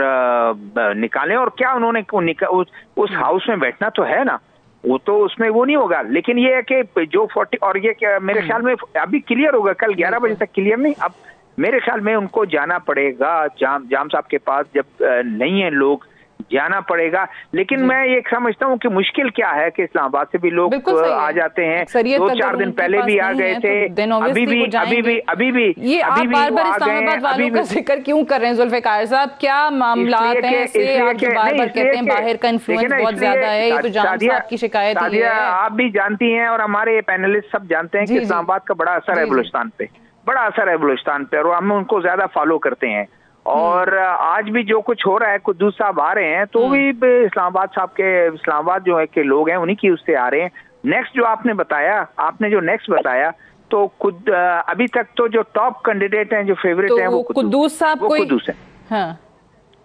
निकालें और क्या उन्होंने उस, उस हाउस में बैठना तो है ना। वो तो उसमें वो नहीं होगा। लेकिन ये है कि जो फोर्टी और ये क्या, मेरे ख्याल में अभी क्लियर होगा, कल ग्यारह बजे तक क्लियर नहीं। अब मेरे ख्याल में उनको जाना पड़ेगा, जाम जाम साहब के पास जब नहीं है लोग जाना पड़ेगा। लेकिन मैं ये समझता हूँ कि मुश्किल क्या है कि इस्लामाबाद से भी लोग आ जाते हैं। दो चार दिन पहले भी आ गए थे। तो अभी भी अभी भी अभी भी ये आप बार बार इस्लामाबाद वालों का ज़िक्र क्यों कर रहे हैं जुल्फिकार साहब? क्या मामला बार बार कहते हैं बाहर का इन्फ्लुएंस बहुत ज़्यादा है ये तो जाम साहब की शिकायत आप भी जानती हैं और हमारे पैनलिस्ट सब जानते हैं कि इस्लामाबाद का बड़ा असर है बलुस्तान पे। बड़ा असर है बलुस्तान पे और हम उनको ज़्यादा फॉलो करते हैं। और आज भी जो कुछ हो रहा है कुद्दूस साहब आ रहे हैं तो भी इस्लामाबाद साहब के इस्लामाबाद जो है के लोग हैं उन्हीं की उससे आ रहे हैं। नेक्स्ट जो आपने बताया आपने जो नेक्स्ट बताया तो खुद अभी तक तो जो टॉप कैंडिडेट हैं जो फेवरेट तो हैं वो कुद्दूस साहब वो कुद्दूस है। हाँ।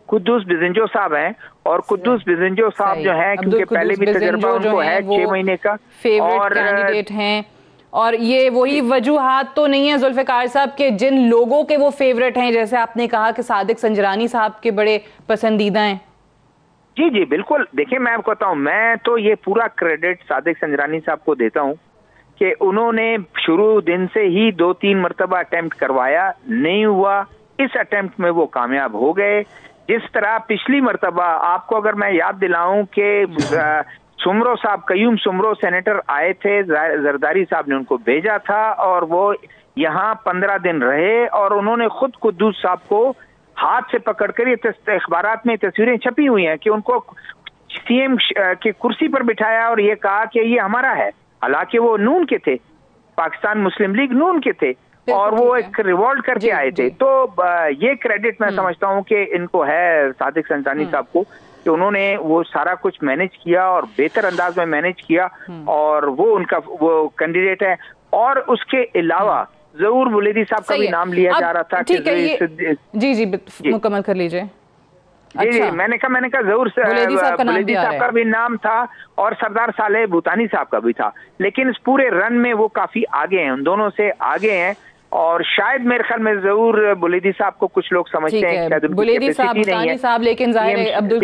कुद्दूस बिजंजो साहब हैं और कुद्दूस बिजंजो साहब जो हैं क्योंकि पहले भी तजर्बा उनको है छह महीने का और कैंडिडेट हैं। और ये वही वजूहत तो नहीं है जुल्फिकार साहब के जिन लोगों के वो फेवरेट हैं जैसे आपने कहा कि सादिक संजरानी साहब के बड़े पसंदीदा हैं। जी जी बिल्कुल। देखिए मैं आपको बताऊँ मैं तो ये पूरा क्रेडिट सादिक संजरानी साहब को देता हूँ कि उन्होंने शुरू दिन से ही दो तीन मरतबा अटेम्प्ट करवाया नहीं हुआ। इस अटेम्प्ट में वो कामयाब हो गए। जिस तरह पिछली मरतबा आपको अगर मैं याद दिलाऊं कि *laughs* सुमरो साहब कयूम सुमरो सेनेटर आए थे जरदारी साहब ने उनको भेजा था और वो यहाँ पंद्रह दिन रहे और उन्होंने खुद कुद्दूस साहब को हाथ से पकड़कर ये अखबार में तस्वीरें छपी हुई हैं कि उनको सीएम की कुर्सी पर बिठाया और ये कहा कि ये हमारा है। हालाँकि वो नून के थे पाकिस्तान मुस्लिम लीग नून के थे और वो एक रिवॉल्ट करके आए थे। तो ये क्रेडिट मैं हम्म। समझता हूँ कि इनको है सादिक संसानी हम्म। साहब को। कि उन्होंने वो सारा कुछ मैनेज किया और बेहतर अंदाज में मैनेज किया हम्म। और वो उनका वो कैंडिडेट है। और उसके अलावा ज़रूर बुलेदी साहब का भी नाम लिया जा रहा था ठीक है ये जी जी मुकम्मल कर लीजिए। जी अच्छा। जी मैंने कहा मैंने कहा ज़रूर बुलेदी साहब का, नाम साहब का भी नाम था और सरदार साले भूतानी साहब का भी था। लेकिन इस पूरे रन में वो काफ़ी आगे हैं उन दोनों से आगे हैं। और शायद मेरे ख्याल में ज़रूर बुलेदी साहब को कुछ लोग समझते हैं बुलेदी साहब नहीं साहब लेकिन ज़ाहिर अब्दुल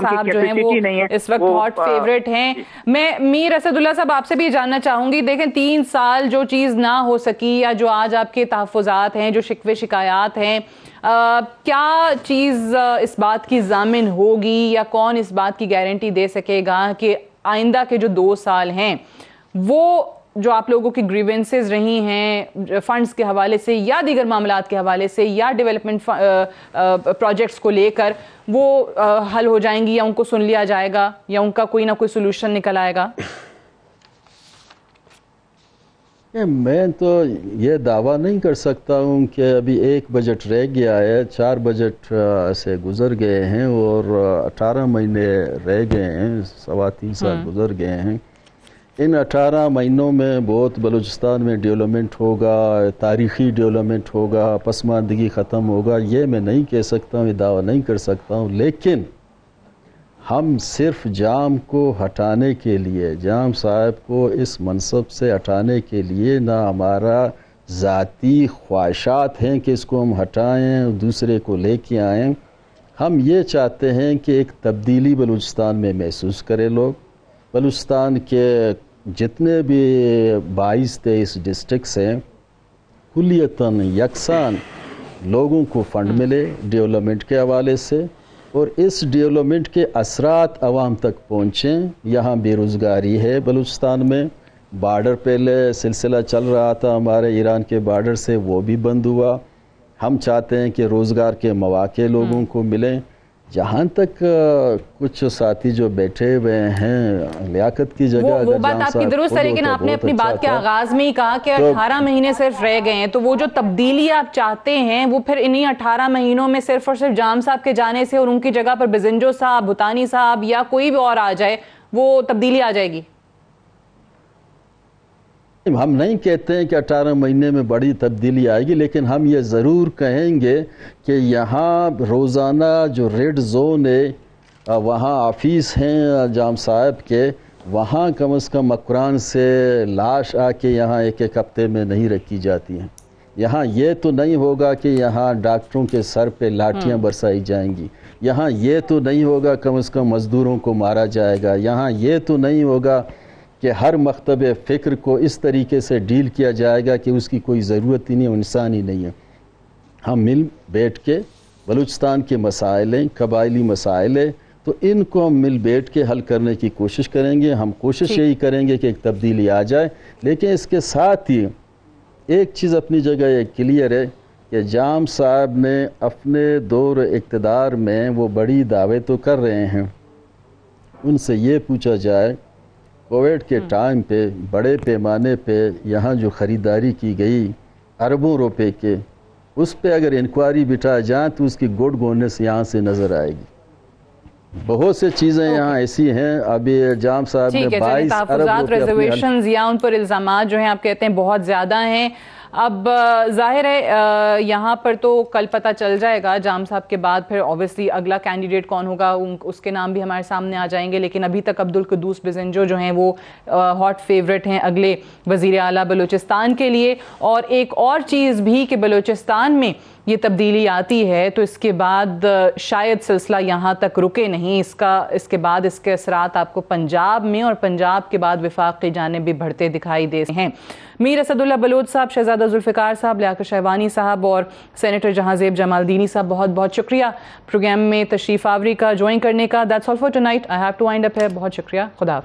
साहब जो हैं वो इस वक्त हॉट फेवरेट हैं। मैं मीर असदुल्ला साहब आपसे भी जानना चाहूँगी देखें तीन साल जो चीज़ ना हो सकी या जो आज आपके तहफात हैं जो शिकवे शिकायत हैं क्या चीज़ इस बात की जामिन होगी या कौन इस बात की गारंटी दे सकेगा कि आइंदा के जो दो साल हैं वो जो आप लोगों की ग्रीवेंसेज रही हैं फंड्स के हवाले से या दीगर मामला के हवाले से या डेवलपमेंट प्रोजेक्ट्स को लेकर वो आ, हल हो जाएँगी या उनको सुन लिया जाएगा या उनका कोई ना कोई सोल्यूशन निकल आएगा मैं तो ये दावा नहीं कर सकता हूँ कि अभी एक बजट रह गया है चार बजट से गुज़र गए हैं और अठारह महीने रह गए हैं सवा तीन साल हम्म। गुज़र गए हैं इन 18 महीनों में बहुत बलूचिस्तान में डेवलपमेंट होगा, तारीख़ी डेवलपमेंट होगा, पसमानदगी ख़त्म होगा, ये मैं नहीं कह सकता हूँ, ये दावा नहीं कर सकता हूँ, लेकिन हम सिर्फ़ जाम को हटाने के लिए, जाम साहब को इस मनसब से हटाने के लिए ना हमारा ज़ाती ख्वाहिशात हैं कि इसको हम हटाएँ, दूसरे को लेके आएँ। हम ये चाहते हैं कि एक तब्दीली बलूचिस्तान में महसूस करें लोग। बलूचिस्तान के जितने भी बाईस तेईस डिस्ट्रिक्स हैं कुलियता यकसान लोगों को फंड मिले डेवलपमेंट के हवाले से और इस डेवलपमेंट के असरात आवाम तक पहुँचें। यहाँ बेरोज़गारी है बलूचिस्तान में। बार्डर पहले सिलसिला चल रहा था हमारे ईरान के बार्डर से वो भी बंद हुआ। हम चाहते हैं कि रोज़गार के मौाक़े लोगों हम्म। को मिलें। जहाँ तक कुछ साथी जो बैठे हुए हैं लियाकत की जगह वो, वो बात आपकी दुरुस्त है लेकिन आपने अपनी अच्छा बात के आगाज़ में ही कहा कि तो, 18 महीने सिर्फ़ रह गए हैं। तो वो जो तब्दीली आप चाहते हैं वो फिर इन्हीं 18 महीनों में सिर्फ़ और सिर्फ़ जाम साहब के जाने से और उनकी जगह पर बिजिंजो साहब भुतानी साहब या कोई भी और आ जाए वो तब्दीली आ जाएगी? हम नहीं कहते हैं कि 18 महीने में बड़ी तब्दीली आएगी लेकिन हम ये ज़रूर कहेंगे कि यहाँ रोज़ाना जो रेड जोन है वहाँ ऑफ़िस हैं जाम साहब के वहाँ कम अज़ कम मकरान से लाश आके यहाँ एक एक हफ़्ते में नहीं रखी जाती हैं। यहाँ ये तो नहीं होगा कि यहाँ डॉक्टरों के सर पे लाठियाँ हम्म। बरसाई जाएँगी। यहाँ ये तो नहीं होगा कम अज़ कम मज़दूरों को मारा जाएगा। यहाँ ये तो नहीं होगा कि हर मकतब फ़िक्र को इस तरीके से डील किया जाएगा कि उसकी कोई ज़रूरत ही नहीं इंसान ही नहीं है। हम मिल बैठ के बलूचिस्तान के मसाइल कबायली मसाइल तो इनको हम मिल बैठ के हल करने की कोशिश करेंगे। हम कोशिश यही करेंगे कि एक तब्दीली आ जाए लेकिन इसके साथ ही एक चीज़ अपनी जगह एक क्लियर है कि जाम साहब ने अपने दौर इकतदार में वो बड़ी दावे तो कर रहे हैं। उनसे ये पूछा जाए कोविड के टाइम पे बड़े पैमाने पे यहाँ जो ख़रीदारी की गई अरबों रुपए के उस पर अगर इंक्वायरी बिठा जाए तो उसकी गुड गोनेस यहाँ से नज़र आएगी। बहुत से चीज़ें यहाँ ऐसी हैं। अभी जाम साहब ने बाईस अरब या उन पर इल्ज़ाम जो हैं आप कहते हैं बहुत ज़्यादा हैं। अब ज़ाहिर है यहाँ पर तो कल पता चल जाएगा, जाम साहब के बाद फिर ऑब्वियसली अगला कैंडिडेट कौन होगा उसके नाम भी हमारे सामने आ जाएँगे, लेकिन अभी तक अब्दुल कदूस बिजेंजो जो हैं वो हॉट फेवरेट हैं अगले वज़ीर अला बलूचिस्तान के लिए। और एक और चीज़ भी कि बलूचिस्तान में ये तब्दीली आती है तो इसके बाद शायद सिलसिला यहाँ तक रुके नहीं। इसका, इसके बाद इसके असरात आपको पंजाब में और पंजाब के बाद विफाक की जानब भी बढ़ते दिखाई दे रहे हैं। मीर असदुल्ला बलोच साहब, शहजादा जुल्फ़िकार साहब, लियाकत शहबानी साहब और सेनेटर जहांजेब जमालदीनी साहब, बहुत बहुत शुक्रिया। प्रोग्राम में तशरीफ़ आवरी का, ज्वाइन करने का that's all for tonight I have to wind up है बहुत शुक्रिया। खुदा